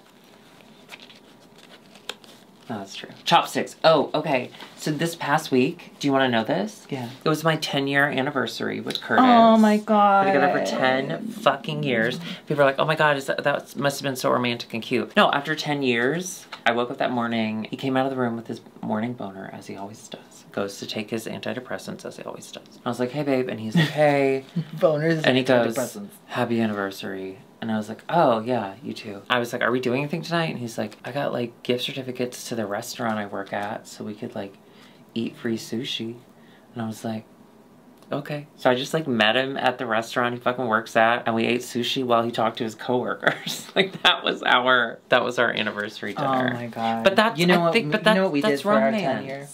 No, that's true. Chopsticks. Oh, okay. So this past week, do you want to know this? Yeah. It was my 10 year anniversary with Curtis. Oh my god. We're together for 10 fucking years. People are like, oh my god, is that, that must have been so romantic and cute. No, after 10 years, I woke up that morning. He came out of the room with his morning boner, as he always does. Goes to take his antidepressants, as he always does. I was like, hey, babe. And he's like, hey. Boners And he goes, happy anniversary. And I was like, oh, yeah, you too. I was like, are we doing anything tonight? And he's like, I got like gift certificates to the restaurant I work at so we could like eat free sushi. And I was like, okay. So I just like met him at the restaurant he fucking works at and we ate sushi while he talked to his coworkers. like that was our that was our anniversary dinner. Oh my god. But that's you know I what think, but you know what we that's did for our 10 year?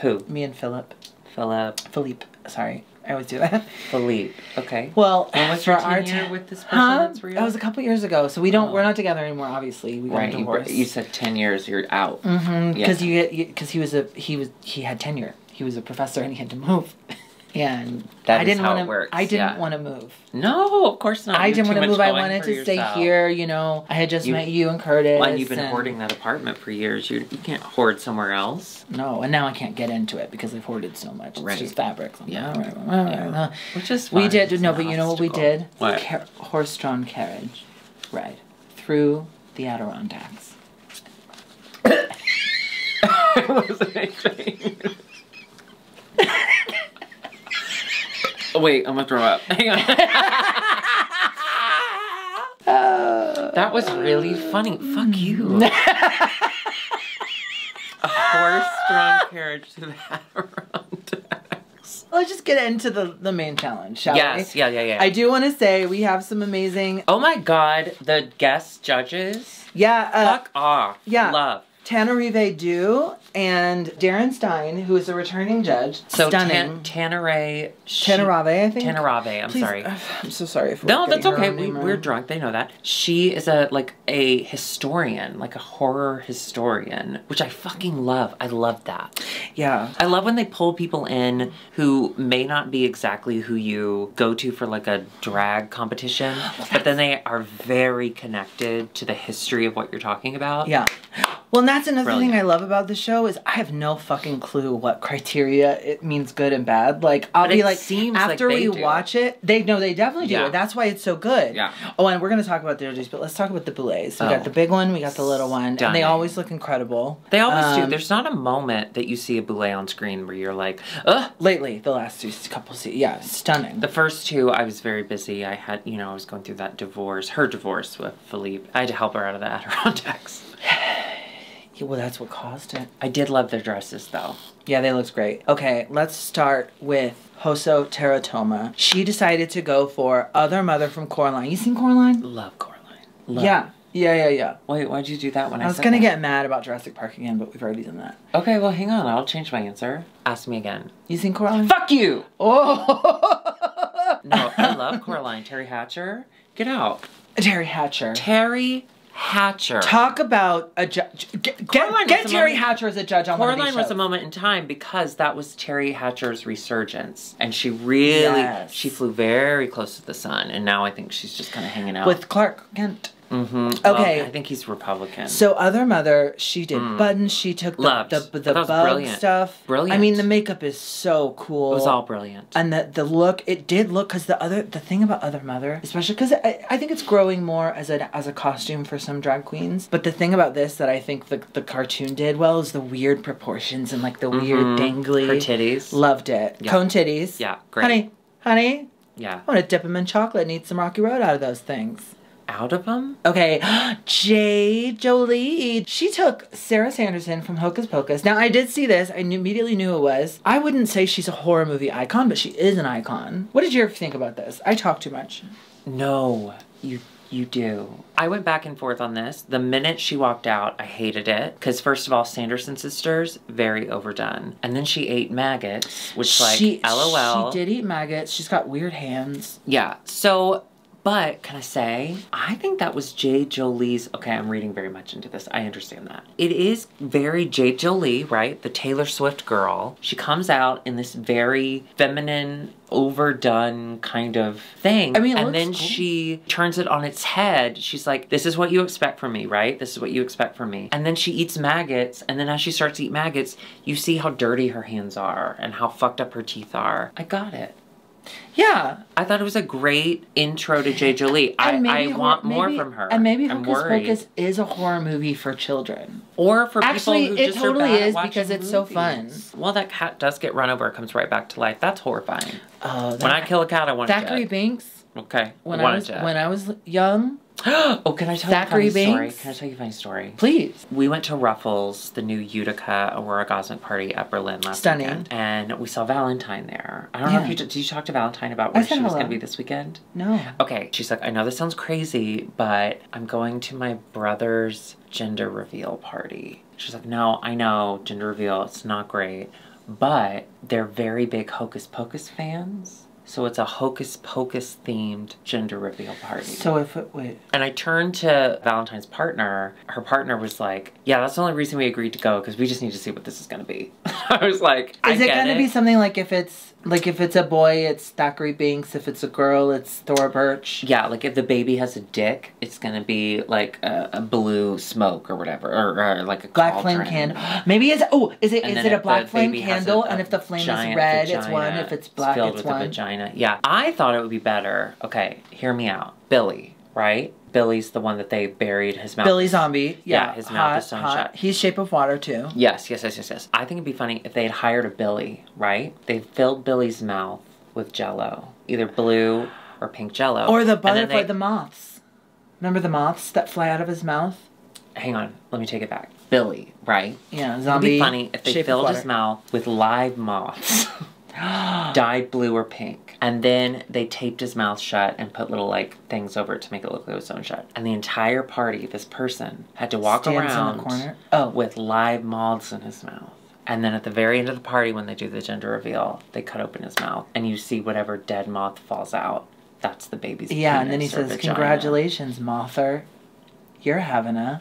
Who? Me and Philip. Philip. Philippe. Sorry. I always do that. Philippe. Okay. Well, When was for your our 10 year with this person Huh? that's real? That was a couple years ago. So we don't. Oh. We're not together anymore. Obviously, we got right. You, divorced. you said 10 years, you're out. Mm-hmm. Yeah. Because you because he was a he was he had tenure. He was a professor and he had to move. and That I didn't want to. works, I didn't yeah. want to move. No, of course not. I You have didn't want to move. I wanted to stay here. You know, I had just You- met you and Curtis. Well, and you've been and- hoarding that apartment for years. You you can't hoard somewhere else. No, and now I can't get into it because I've hoarded so much. It's Right. just fabrics. I'm Yeah. like, "Ah, Which is We did It's no, but you know what we did? What? Car- horse-drawn carriage ride through the Adirondacks. wasn't anything. Oh, Wait, I'm gonna throw up. Hang on. that was really funny. Fuck you. A horse-drawn carriage to the Adirondacks. Let's just get into the the main challenge, shall Yes, we? yeah, yeah, yeah. I do want to say we have some amazing. oh my god, the guest judges. Yeah, uh, Fuck off. yeah. Love. Tanarive Due and Darren Stein, who is a returning judge. So stunning. Tan- Tanare. Tanarave, I think. Tanarave, I'm Please- sorry. I'm so sorry for No, that's okay. We, we're wrong. drunk. They know that. She is a like a historian, like a horror historian, which I fucking love. I love that. Yeah. I love when they pull people in who may not be exactly who you go to for like a drag competition, but then they are very connected to the history of what you're talking about. Yeah. Well, and that's another Brilliant. thing I love about the show is I have no fucking clue what criteria it means good and bad. Like I'll But be like like after they we do. watch it, they know they definitely do. Yeah. That's why it's so good. Yeah. Oh, and we're gonna talk about the judges, but let's talk about the boulets. We Oh. got the big one, we got the little one, and they always look incredible. They always do. Um, There's not a moment that you see a boulet on screen where you're like, ugh. lately the last two couple se- yeah, stunning. The first two, I was very busy. I had, you know, I was going through that divorce, her divorce with Philippe. I had to help her out of the Adirondacks. Yeah, well, that's what caused it. I did love their dresses, though. Yeah, they looked great. Okay, let's start with HoSo Terra Toma. She decided to go for Other Mother from Coraline. You seen Coraline? Love Coraline. Love. Yeah. Yeah, yeah, yeah. Wait, why'd you do that when I, I was gonna that? get mad about Jurassic Park again, but we've already done that. Okay, well, hang on. I'll change my answer. Ask me again. You seen Coraline? Fuck you! Oh! No, I love Coraline. Teri Hatcher. Get out. Teri Hatcher. Teri Hatcher. Talk about a judge. Get, get, get Teri moment- Hatcher as a judge on one of Coraline these was shows. a moment in time because that was Teri Hatcher's resurgence, and she really Yes. she flew very close to the sun, and now I think she's just kind of hanging out with Clark Kent. Hmm Okay. I think he's Republican. So other mother, she did buttons. She took the Loved. the, the, thought bug brilliant. stuff. Brilliant. I mean, the makeup is so cool. it was all brilliant. and the the look it did look because the other the thing about other mother especially because I, I think it's growing more as a as a costume for some drag queens but the thing about this that i think the, the cartoon did well is the weird proportions and like the weird Mhm. dangly Her titties. loved it Yeah. cone titties Yeah, great. honey honey yeah. i want to dip them in chocolate and eat some rocky road out of those things Out of them? Okay, Jade Jolie. She took Sarah Sanderson from Hocus Pocus. Now, I did see this. I knew, immediately knew it was. I wouldn't say she's a horror movie icon, but she is an icon. What did you think about this? I talk too much. No, you you do. I went back and forth on this. The minute she walked out, I hated it because first of all, Sanderson sisters very overdone, and then she ate maggots, which like she, LOL. She did eat maggots. She's got weird hands. Yeah. So, but can I say, I think that was Jade Jolie's. Okay, I'm reading very much into this. I understand that. It is very Jade Jolie, right? The Taylor Swift girl. She comes out in this very feminine overdone kind of thing. I mean, and then cool. she turns it on its head. She's like, "This is what you expect from me, right? This is what you expect from me." And then she eats maggots, and then as she starts to eat maggots, you see how dirty her hands are and how fucked up her teeth are. I got it. Yeah. I thought it was a great intro to Jade Jolie. I, I hor- want more maybe- from her. And maybe I'm Hocus. Pocus is a horror movie for children. Or for Actually, people who it just totally are bad at is because it's so fun. movies. Well, that cat does get run over, it comes right back to life. That's horrifying. Oh, When I kill a cat, I want Thackery it Binks. Okay. When I I was when I was young, oh, can I tell Thackery you a funny story? Can I tell you a funny story? please. We went to Ruffles, the new Utica Aurora Gosmic party at Berlin last Stunning. weekend, and we saw Valentine there. I don't know if you did. Did you talk to Valentine about where she was going to be this weekend? No. Okay, she's like, I know this sounds crazy, but I'm going to my brother's gender reveal party. She's like, No, I know, gender reveal, it's not great, but they're very big Hocus Pocus fans. So it's a Hocus Pocus themed gender reveal party. So if it wait, and I turned to Valentine's partner. Her partner was like, Yeah, that's the only reason we agreed to go because we just need to see what this is going to be. I was like, I is it gonna be something like if it's like if it's a boy, it's Thackery Binks. If it's a girl, it's Thora Birch. Yeah, like if the baby has a dick, it's gonna be like a, a blue smoke or whatever, or, or like a Black flame candle. Maybe it's oh, is it And is it a black flame candle? a- and if the flame is red, it's one. If it's black, filled it's with one. a vagina. Yeah, I thought it would be better. Okay, hear me out. Billy, right? Billy's the one that they buried his mouth. Billy Zombie. Yeah, Yeah, his hot, mouth is sewn hot. shut. He's Shape of Water too. Yes, yes, yes, yes, yes. I think it'd be funny if they had hired a Billy, right? They filled Billy's mouth with Jello, either blue or pink Jello, Or the butterfly, they- the moths. Remember the moths that fly out of his mouth? Hang on, let me take it back. Billy, right? Yeah, zombie. It'd be funny if they filled his mouth with live moths, dyed blue or pink, and then they taped his mouth shut and put little like things over it to make it look like it was sewn shut. And the entire party, this person had to walk Stands around in the corner. Oh, with live moths in his mouth. And then at the very end of the party, when they do the gender reveal, they cut open his mouth, and you see whatever dead moth falls out. That's the baby's yeah, and then he says, vagina. "Congratulations, Mother, you're having a."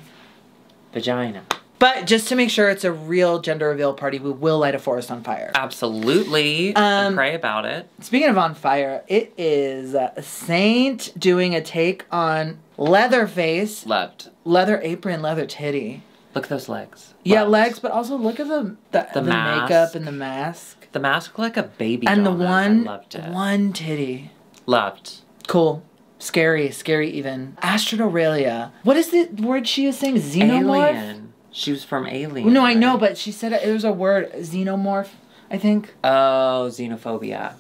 vagina." But just to make sure it's a real gender reveal party, we will light a forest on fire. Absolutely, Um, and pray about it. Speaking of on fire, it is uh, Saint doing a take on Leatherface, Loved. leather apron, leather titty. Look at those legs. Yeah, legs, but also look at the the, The the, makeup and the mask. The mask looked like a baby. and the one loved it. one titty. Loved. Cool. Scary, scary even. Astrud Aurelia. What is the word she is saying? Xenomorph? Alien. She was from Alien. No, I know, but she said it, it was a word. Xenomorph, I think. Oh, xenophobia.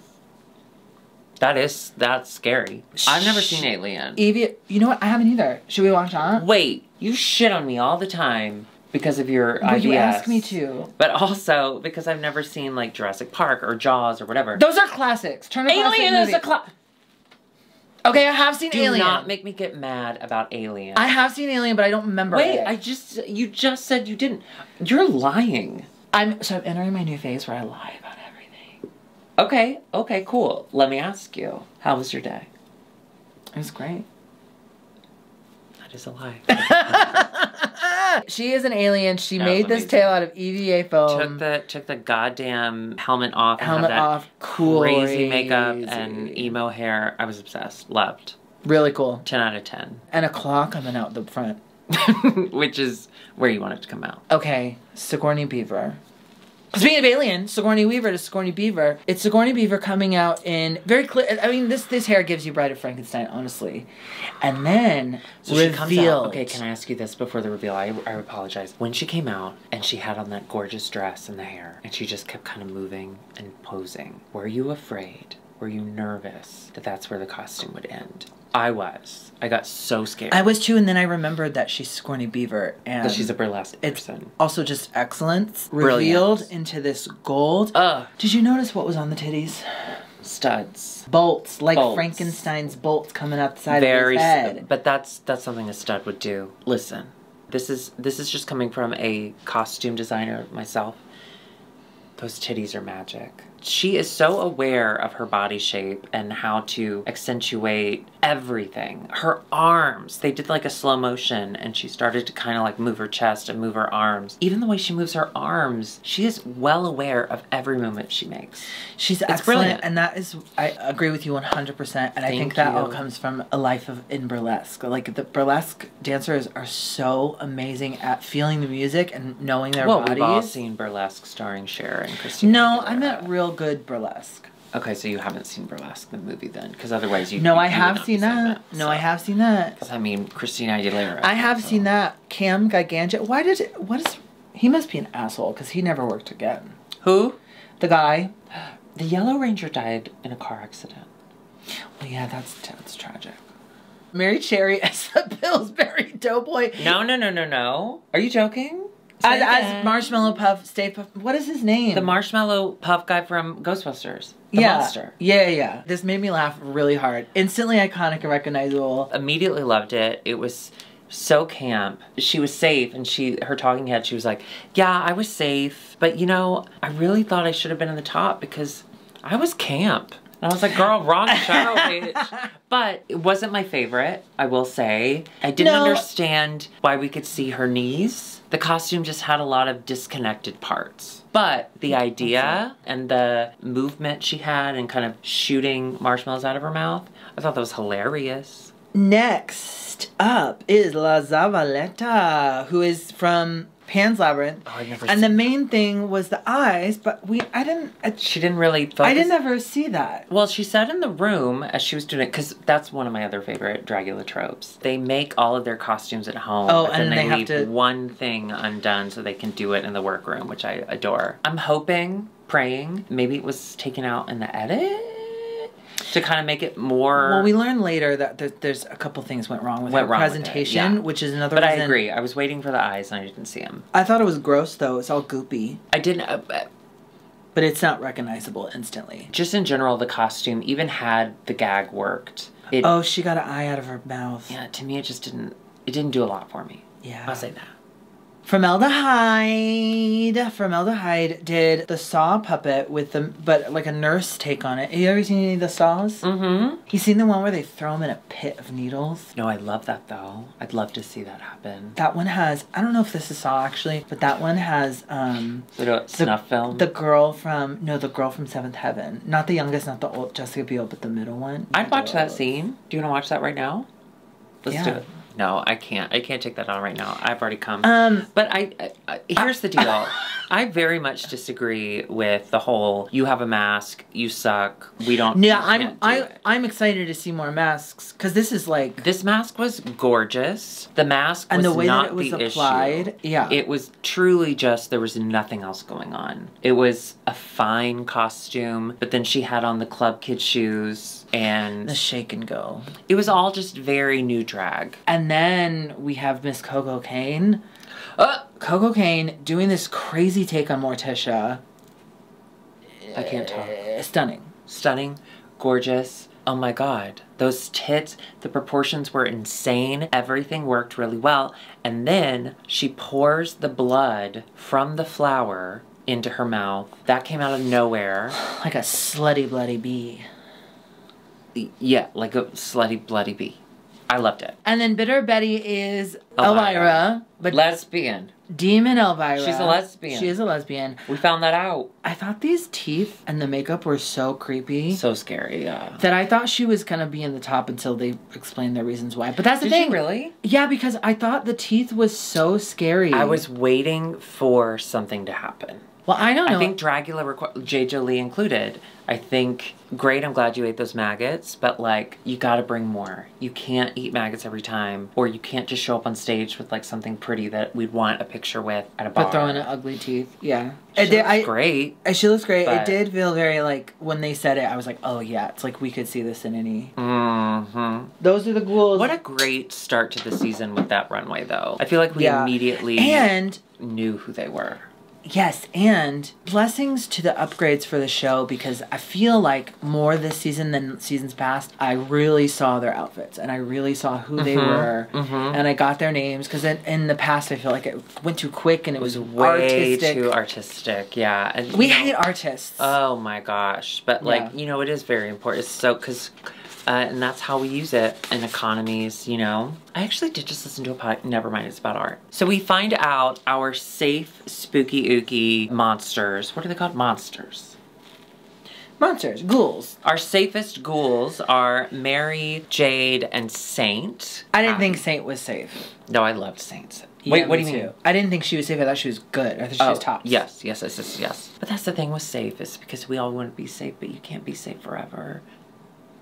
That is that's scary. I've never seen Alien. Evie, you know what? I haven't either. Should we watch on? Wait, you shit on me all the time because of your IBS. you ask me to. But also because I've never seen like Jurassic Park or Jaws or whatever. Those are classics. Turn classic Alien is a cla- Okay, I have seen Do Alien. not make me get mad about Alien. I have seen Alien, but I don't remember Wait, it. I just you just said you didn't. You're lying. I'm so I'm entering my new phase where I lie about everything. Okay, okay, cool. Let me ask you, how was your day? It was great. That is a lie. she is an alien. She That made this tail out of EVA foam. took the took the goddamn helmet off. helmet that off. Cool. Crazy makeup and emo hair. I was obsessed. Loved. Really cool. Ten out of ten. And a claw coming out the front. Which is where you want it to come out. Okay, Sigourney Beaver. Speaking of Alien, Sigourney Weaver to Sigourney Beaver. It's Sigourney Beaver coming out in very clear. I mean, this this hair gives you Bride of Frankenstein, honestly. And then So she revealed. comes out. Okay, can I ask you this before the reveal? I, I apologize. When she came out and she had on that gorgeous dress and the hair, and she just kept kind of moving and posing, were you afraid? Were you nervous that that's where the costume would end? I was. I got so scared. I was too, and then I remembered that she's Scorny Beaver, and that she's a burlesque it's person. also just excellence Brilliant. revealed into this gold. Ugh. Did you notice what was on the titties? Studs. Bolts, like Bolts. Frankenstein's bolts coming out the side Very, of his head. but that's that's something a stud would do. Listen, this is this is just coming from a costume designer myself. Those titties are magic. She is so aware of her body shape and how to accentuate everything. Her arms, they did like a slow motion and she started to kind of like move her chest and move her arms. Even the way she moves her arms, she is well aware of every movement she makes. She's it's excellent, brilliant. and that is I agree with you 100%. And Thank I think that you. all comes from a life of in burlesque. Like the burlesque dancers are so amazing at feeling the music and knowing their well, bodies. Well, we've all seen burlesque starring Cher and Christina. No, I meant real good burlesque. Okay, so you haven't seen Burlesque the movie then, because otherwise you. No, you, I have seen that. that. No, so. I have seen that. I mean, Christina Aguilera. I have so. seen that. Cam Gigandet. Why did it? What is? He must be an asshole because he never worked again. Who? The guy. The Yellow Ranger died in a car accident. Well, yeah, that's that's tragic. Merrie Cherry as the Pillsbury Doughboy. No, no, no, no, no. Are you joking? As, as, Marshmallow Puff, Stay Puft. What is his name? The Marshmallow Puff guy from Ghostbusters. The yeah. monster. Yeah, yeah. This made me laugh really hard. Instantly iconic and recognizable. Immediately loved it. It was so camp. She was safe and she her talking head, she was like, Yeah, I was safe. But you know, I really thought I should have been in the top because I was camp. And I was like, girl, wrong show, bitch. but it wasn't my favorite, I will say. I didn't no. understand why we could see her knees. The costume just had a lot of disconnected parts. But the mm-hmm. idea and the movement she had and kind of shooting marshmallows out of her mouth, I thought that was hilarious. Next up is La Zavaleta, who is from Pan's Labyrinth. Oh, I never. And the main thing was the eyes, but we I didn't. I, she didn't really. Focus. I didn't ever see that. Well, she sat in the room as she was doing it because that's one of my other favorite Dragula tropes. They make all of their costumes at home. Oh, and then they, they leave to... one thing undone so they can do it in the workroom, which I adore. I'm hoping, praying, maybe it was taken out in the edit to kind of make it more. Well, we learned later that there's a couple things went wrong with went her presentation, yeah. which is another. But reason. I agree. I was waiting for the eyes and I didn't see them. I thought it was gross though. It's all goopy. I didn't. Uh, uh, but it's not recognizable instantly. Just in general, the costume, even had the gag worked. It, oh, she got an eye out of her mouth. Yeah, to me, it just didn't. It didn't do a lot for me. Yeah, I'll say that. Formelda Hyde. Formaldehyde did the Saw puppet with the, but like a nurse take on it. Have you ever seen any of the Saws? Mm-hmm. You seen the one where they throw them in a pit of needles? No, I love that though. I'd love to see that happen. That one has, I don't know if this is Saw actually, but that one has, um. The, snuff film? The girl from, no, the girl from Seventh Heaven. Not the youngest, not the old Jessica Biel, but the middle one. I'd watch that scene. Do you want to watch that right now? Let's yeah. do it. No, I can't. I can't take that on right now. I've already come. Um, but I, I, I here's the deal. I very much disagree with the whole "you have a mask, you suck, we don't." Yeah, I'm I it. I'm excited to see more masks because this is like this mask was gorgeous. The mask and the way that it was applied. Issue. Yeah, it was truly just there was nothing else going on. It was a fine costume, but then she had on the club kid shoes and the shake and go. It was all just very new drag. And then we have Miss Koco Caine. Uh, Koco Caine doing this crazy take on Morticia. I can't talk. Uh, stunning. Stunning, gorgeous. Oh my god. Those tits, the proportions were insane. Everything worked really well. And then she pours the blood from the flower into her mouth. That came out of nowhere. Like a slutty bloody bee yeah, like a slutty bloody bee. I loved it. And then Bitter Betty is Elvira, Elvira but lesbian. Demon Elvira. She's a lesbian. She is a lesbian. We found that out. I thought these teeth and the makeup were so creepy. So scary, yeah. That I thought she was gonna be in the top until they explained their reasons why. But that's the Did thing. really? Yeah, because I thought the teeth was so scary. I was waiting for something to happen. Well, I don't know. I think Dragula, requ- Jade Jolie included. I think great. I'm glad you ate those maggots, but like you got to bring more. You can't eat maggots every time, or you can't just show up on stage with like something pretty that we'd want a picture with at a bar. But throwing an ugly teeth, yeah. She it did, looks I, great. She looks great. It did feel very like when they said it, I was like, oh yeah, it's like we could see this in any. Mm-hmm. Those are the ghouls. What a great start to the season with that runway, though. I feel like we yeah. immediately and knew who they were. Yes, and blessings to the upgrades for the show because I feel like more this season than seasons past, I really saw their outfits and I really saw who they Mm-hmm, were and I got their names because in, in the past I feel like it went too quick and it was, Way artistic. too artistic, yeah. And we know- hate artists. Oh my gosh! But like Yeah. you know, it is very important. It's so because, uh, and that's how we use it in economies. You know, I actually did just listen to a pod. Never mind, it's about art. So we find out our safe, spooky, ooky monsters. What are they called? Monsters. Monsters, ghouls. Our safest ghouls are Merrie, Jade, and Saint. I didn't Um, think Saint was safe. No, I loved Saint. Yeah, Wait, what do you mean? I didn't think she was safe. I thought she was good. I thought she was Oh, tops. yes, yes, yes, yes, yes. But that's the thing with safe is because we all want to be safe, but you can't be safe forever.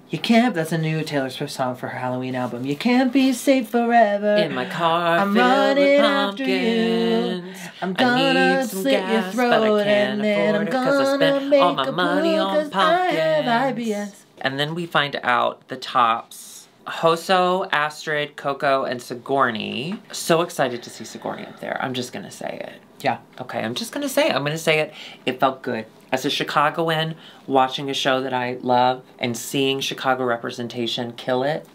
You can't. That's a new Taylor Swift song for her Halloween album. You can't be safe forever. In my car, I'm running with after you. I'm gonna need some slit your gas, but I throat can't and then I'm afford it 'cause I gonna spent make all my a money on 'cause I have. IBS. And then we find out the tops. Hoso, Astrud, Coco, and Sigourney. So excited to see Sigourney up there. I'm just gonna say it. Yeah. Okay, I'm just gonna say it. I'm gonna say it. It felt good. As a Chicagoan, watching a show that I love and seeing Chicago representation kill it.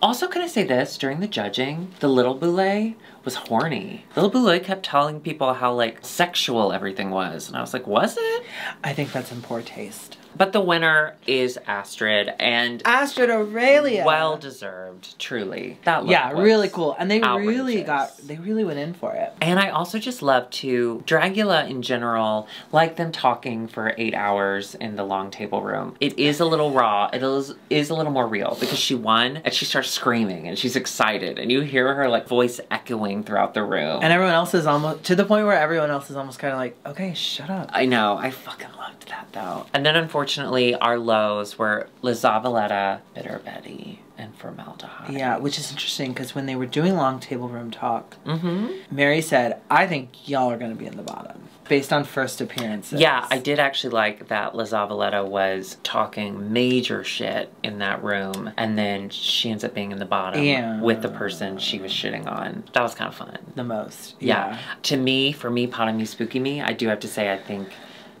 Also, can I say this? During the judging, the little Boulet was horny. Little Boulet kept telling people how like sexual everything was, and I was like, was it? I think that's in poor taste. But the winner is Astrud, and Astrud Aurelia. well deserved, truly. That look Yeah, was really cool. And they really got, they really went in for it. And I also just love to Dragula in general, like them talking for eight hours in the long table room. It is a little raw. It is is a little more real because she won and she starts screaming and she's excited and you hear her like voice echoing throughout the room. And everyone else is almost, to the point where everyone else is almost kind of like, okay, shut up. I know, I fucking loved that though. And then unfortunately our lows were La Zavaleta, Bitter Betty, and Formelda Hyde. Yeah, which is interesting because when they were doing long table room talk, Mm-hmm. Merrie said, I think y'all are going to be in the bottom based on first appearances. Yeah, I did actually like that La Zavaleta was talking major shit in that room, and then she ends up being in the bottom Yeah. with the person she was shitting on. That was kind of fun. The most. Yeah. Yeah. To me, for me, Pot of Me, Spooky Me, I do have to say, I think.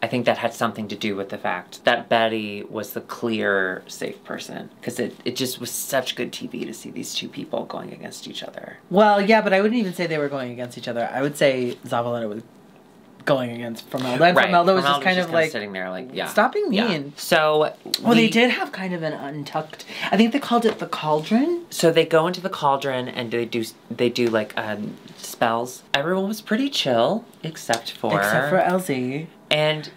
I think that had something to do with the fact that Betty was the clear safe person because it, it just was such good TV to see these two people going against each other. Well, yeah, but I wouldn't even say they were going against each other. I would say Zavaleta was going against Formelda. And Formelda was just kind of like, sitting there like yeah. stop being Yeah. So Well, they did have kind of an untucked. I think they called it the cauldron. So they go into the cauldron and they do they do like um, spells. Everyone was pretty chill except for Except for LZ. And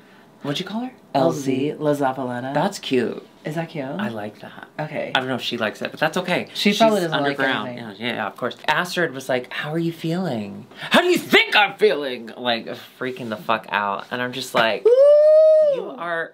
what'd you call her? LZ, La Zavaleta. That's cute. Is that cute? I like that. Okay. I don't know if she likes it, but that's okay. She She's probably doesn't like underground. anything. yeah, yeah, of course. Astrud was like, "How are you feeling? How do you think I'm feeling?" Like freaking the fuck out, and I'm just like, "You are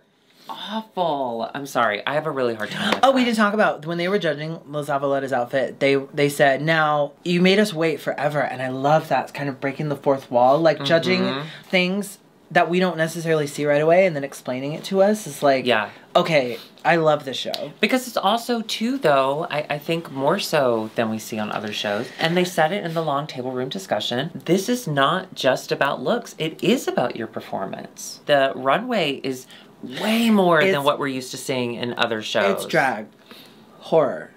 awful." I'm sorry. I have a really hard time. Oh, we that. did talk about when they were judging La Zavaleta's outfit. They they said, "Now you made us wait forever," and I love that. It's kind of breaking the fourth wall, like judging Mhm. things that we don't necessarily see right away, and then explaining it to us is like, Yeah. okay, I love this show. Because it's also too though, I, I think more so than we see on other shows. And they said it in the long table room discussion. This is not just about looks. It is about your performance. The runway is way more than what we're used to seeing in other shows. It's drag, horror,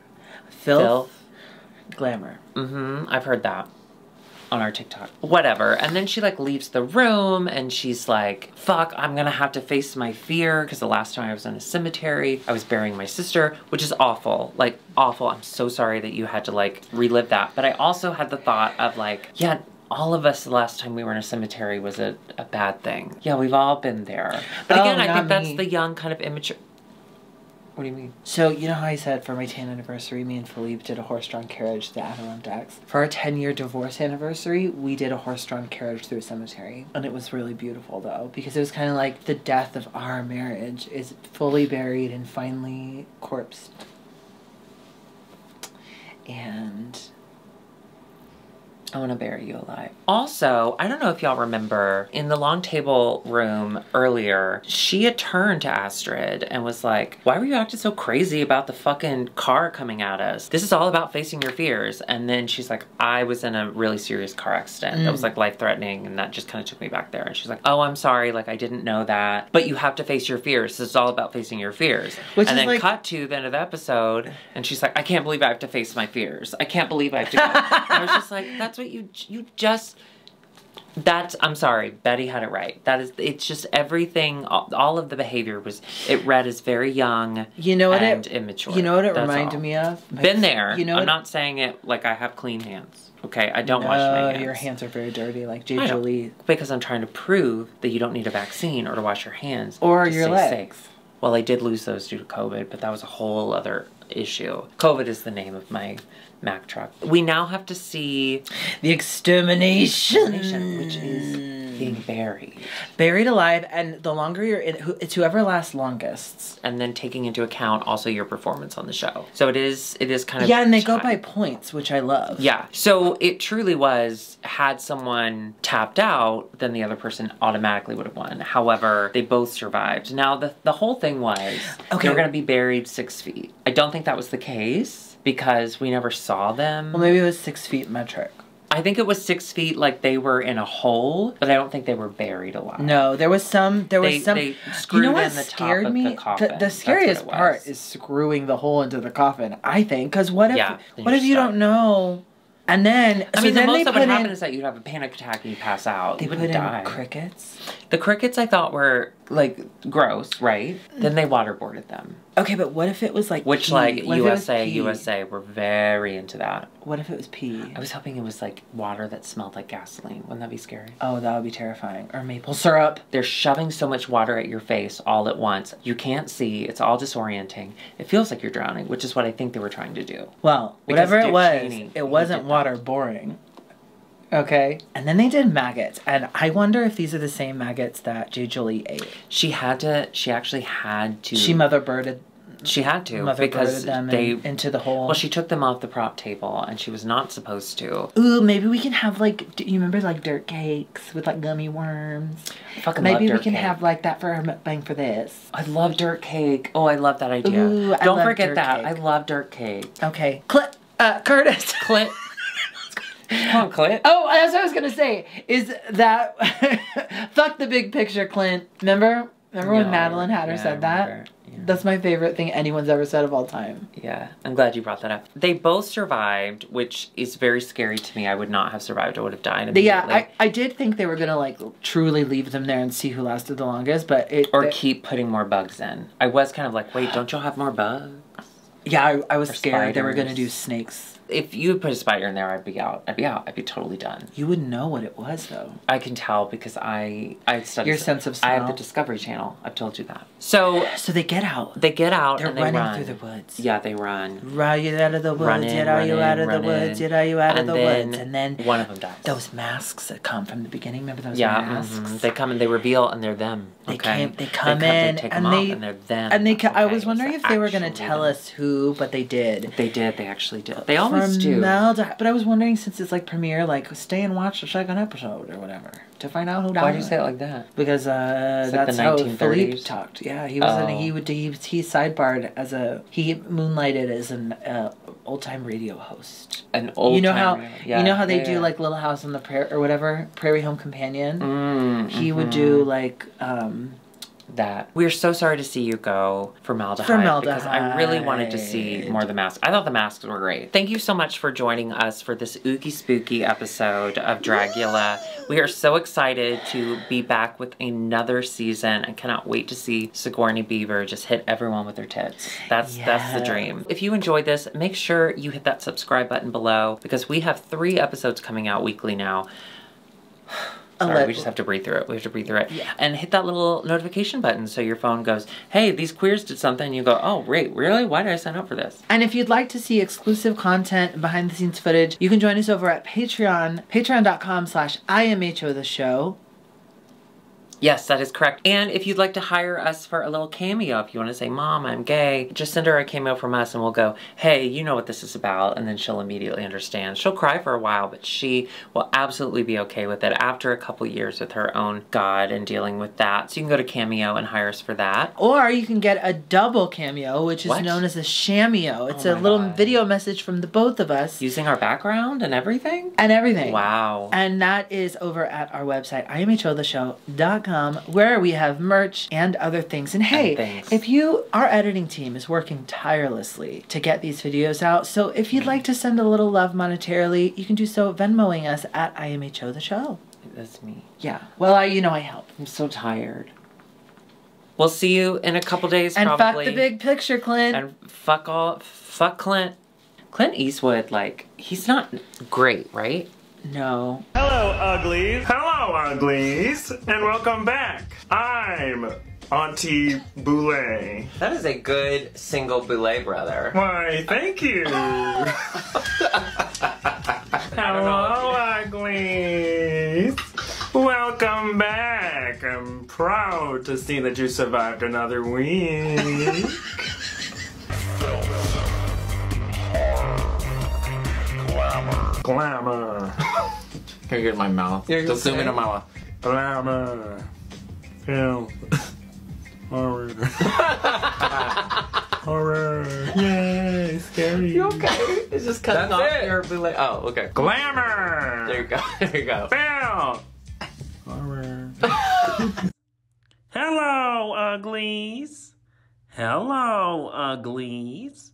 filth, Filth. glamour. Mm-hmm. I've heard that on our TikTok. Whatever. And then she like leaves the room and she's like, fuck, I'm gonna have to face my fear because the last time I was in a cemetery, I was burying my sister, which is awful. Like, awful. I'm so sorry that you had to like relive that. But I also had the thought of like, yeah, all of us the last time we were in a cemetery was a, a bad thing. Yeah, we've all been there. But Oh, again, I think that's the young kind of immature. What do you mean? So you know how I said for my 10th anniversary, me and Philippe did a horse-drawn carriage to the Adirondacks. For our 10-year divorce anniversary, we did a horse-drawn carriage through a cemetery, and it was really beautiful though because it was kind of like the death of our marriage is fully buried and finally corpsed. And I want to bury you alive. Also, I don't know if y'all remember in the long table room earlier, she had turned to Astrud and was like, Why were you acting so crazy about the fucking car coming at us? This is all about facing your fears. And then she's like, I was in a really serious car accident that was mm. like life threatening. And that just kind of took me back there. And she's like, Oh, I'm sorry. Like, I didn't know that. But you have to face your fears. This is all about facing your fears. Which and is then like- cut to the end of the episode, and she's like, I can't believe I have to face my fears. I can't believe I have to go. I was just like, that's what you, you just. That's I'm sorry, Betty had it right. That is, it's just everything. All, all of the behavior was it read as very young. You know what and it- immature. You know what it That's reminded all. me of? Been there. You know I'm not saying it like I have clean hands. Okay, I don't wash my hands. Your hands are very dirty, like I. Jolie. because I'm trying to prove that you don't need a vaccine or to wash your hands Or your legs. safe. Well, I did lose those due to COVID, but that was a whole other issue. COVID is the name of my Mack truck. We now have to see The extermination, which is being buried buried alive, and the longer you're in, who- it's whoever lasts longest. and then taking into account also your performance on the show. So it is it is kind of Yeah, and they go by points, which I love. Yeah. So it truly was had someone tapped out, then the other person automatically would have won. However, they both survived. Now the the whole thing was Okay. they were gonna be buried six feet. I don't think that was the case because we never saw them. Well, maybe it was six feet metric. I think it was six feet like they were in a hole, but I don't think they were buried alive. No, there was some. There was They- some. they you know what in the scared me? the coffin. That's the scariest part is screwing the hole into the coffin. I think because what if Yeah, what if you stuck. don't know? And then I so mean, the then most they that put would happen in is that you'd have a panic attack and you pass out. they you put would in die. crickets. The crickets I thought were like gross, right? Then they waterboarded them. Okay, but what if it was like Which pee? like What if it was USA, pee? USA were very into that. What if it was pee? I was hoping it was like water that smelled like gasoline. Wouldn't that be scary? Oh, that would be terrifying. Or maple syrup. They're shoving so much water at your face all at once. You can't see. It's all disorienting. It feels like you're drowning, which is what I think they were trying to do. Well, Because whatever it Dick was, Cheney, he it wasn't that. water boring. Okay. And then they did maggots, and I wonder if these are the same maggots that Jade Jolie ate. She had to. She actually had to. She mother birded, She had to mother because birded them they. in- into the hole. well, she took them off the prop table, and she was not supposed to. Ooh, maybe we can have like. Do you remember like dirt cakes with like gummy worms? I fucking maybe we can cake. have like that for our mukbang for this. I love dirt cake. Oh, I love that idea. Ooh, I Don't forget that. cake. I love dirt cake. Okay, Clit, uh, Curtis. Clit. Come on, Clit. Oh, that's what I was gonna say. Is that fuck the big picture, Clint? Remember? Remember when Maddelynn Hatter yeah, said that? yeah. That's my favorite thing anyone's ever said of all time. Yeah, I'm glad you brought that up. They both survived, which is very scary to me. I would not have survived. I would have died yeah. I, I did think they were gonna like truly leave them there and see who lasted the longest, but it or they- keep putting more bugs in. I was kind of like, wait, don't y'all have more bugs? yeah, I, I was or scared they were gonna do snakes. If you put a spider in there, I'd be out. I'd be out. I'd be totally done. You wouldn't know what it was though. I can tell because I I studied Your sense of smell. I have the. Discovery Channel. I've told you that. So So they get out. they get out They're and they running run. through the woods. Yeah, they run. Run you out of the woods, Running, get out you out of the woods, get out you out of the woods, and then one of them dies. those masks that come from the beginning. Remember those yeah, masks? mhm. they come and they reveal and they're them. They okay? came- they come they in take and them they- off and they're them. And they, ca- I was wondering if they were gonna tell them. us who, but they did. They did. They actually did. They always do. Formelda Hyde. But I was wondering since it's like premiere, like stay and watch the second episode or whatever to find out who died. Why do you say it like that? Because uh, like that's the how 1930s? Philippe talked. Yeah, he was. In, Oh. he would. He he sidebarred as a. He moonlighted as an uh, old time radio host. An old. you know how yeah, you know how they yeah, do yeah. like Little House on the Prairie or whatever Prairie Home Companion. Mm, He would mhm. do like um, that. We're so sorry to see you go Formelda Hyde, because I really wanted to see more of the masks. I thought the masks were great. Thank you so much for joining us for this ooky spooky episode of Dragula. we are so excited to be back with another season. I cannot wait to see Sigourney Beaver just hit everyone with her tits. That's that's the dream. If you enjoyed this, make sure you hit that subscribe button below because we have three episodes coming out weekly now. Sorry, we just have to breathe through it. We have to breathe through it. Yeah. And hit that little notification button so your phone goes, hey, these queers did something. And you go, oh, wait, really? Why did I sign up for this? And if you'd like to see exclusive content, behind the scenes footage, you can join us over at Patreon, patreon.com slash IMHO the show. Yes, that is correct. And if you'd like to hire us for a little cameo, if you want to say, Mom, I'm gay, just send her a cameo from us and we'll go, hey, you know what this is about. And then she'll immediately understand. She'll cry for a while, but she will absolutely be okay with it after a couple years with her own God and dealing with that. So you can go to Cameo and hire us for that. Or you can get a double cameo, which is What? known as a shameo. Oh it's Oh a little God. video message from the both of us Using our background and everything? and everything. Wow. And that is over at our website, imhotheshow.com, where we have merch and other things. And hey, things. if you, our editing team is working tirelessly to get these videos out. So if you'd mm-hmm. like to send a little love monetarily, you can do so Venmoing us at IMHO the show. That's me. Yeah. Well, I, you know, I help. I'm so tired. We'll see you in a couple days, And probably. fuck the big picture, Clint. And fuck all, fuck Clint. Clint Eastwood, like, he's not great, right? No. Hello, uglies. Hello, uglies, and welcome back. I'm Auntie Boulet. That is a good single boulet brother. Why, thank you. Hello, uglies. Welcome back. I'm proud to see that you survived another week. Glamour. Here, get my mouth. Yeah, Just zoom into my mouth. Glamour. Film. Horror. Horror. Yay, scary. You okay? It's just cutting That's off it. your boulet. Oh, okay. Glamour. There you go. There you go. Film. Horror. Hello, uglies. Hello, uglies.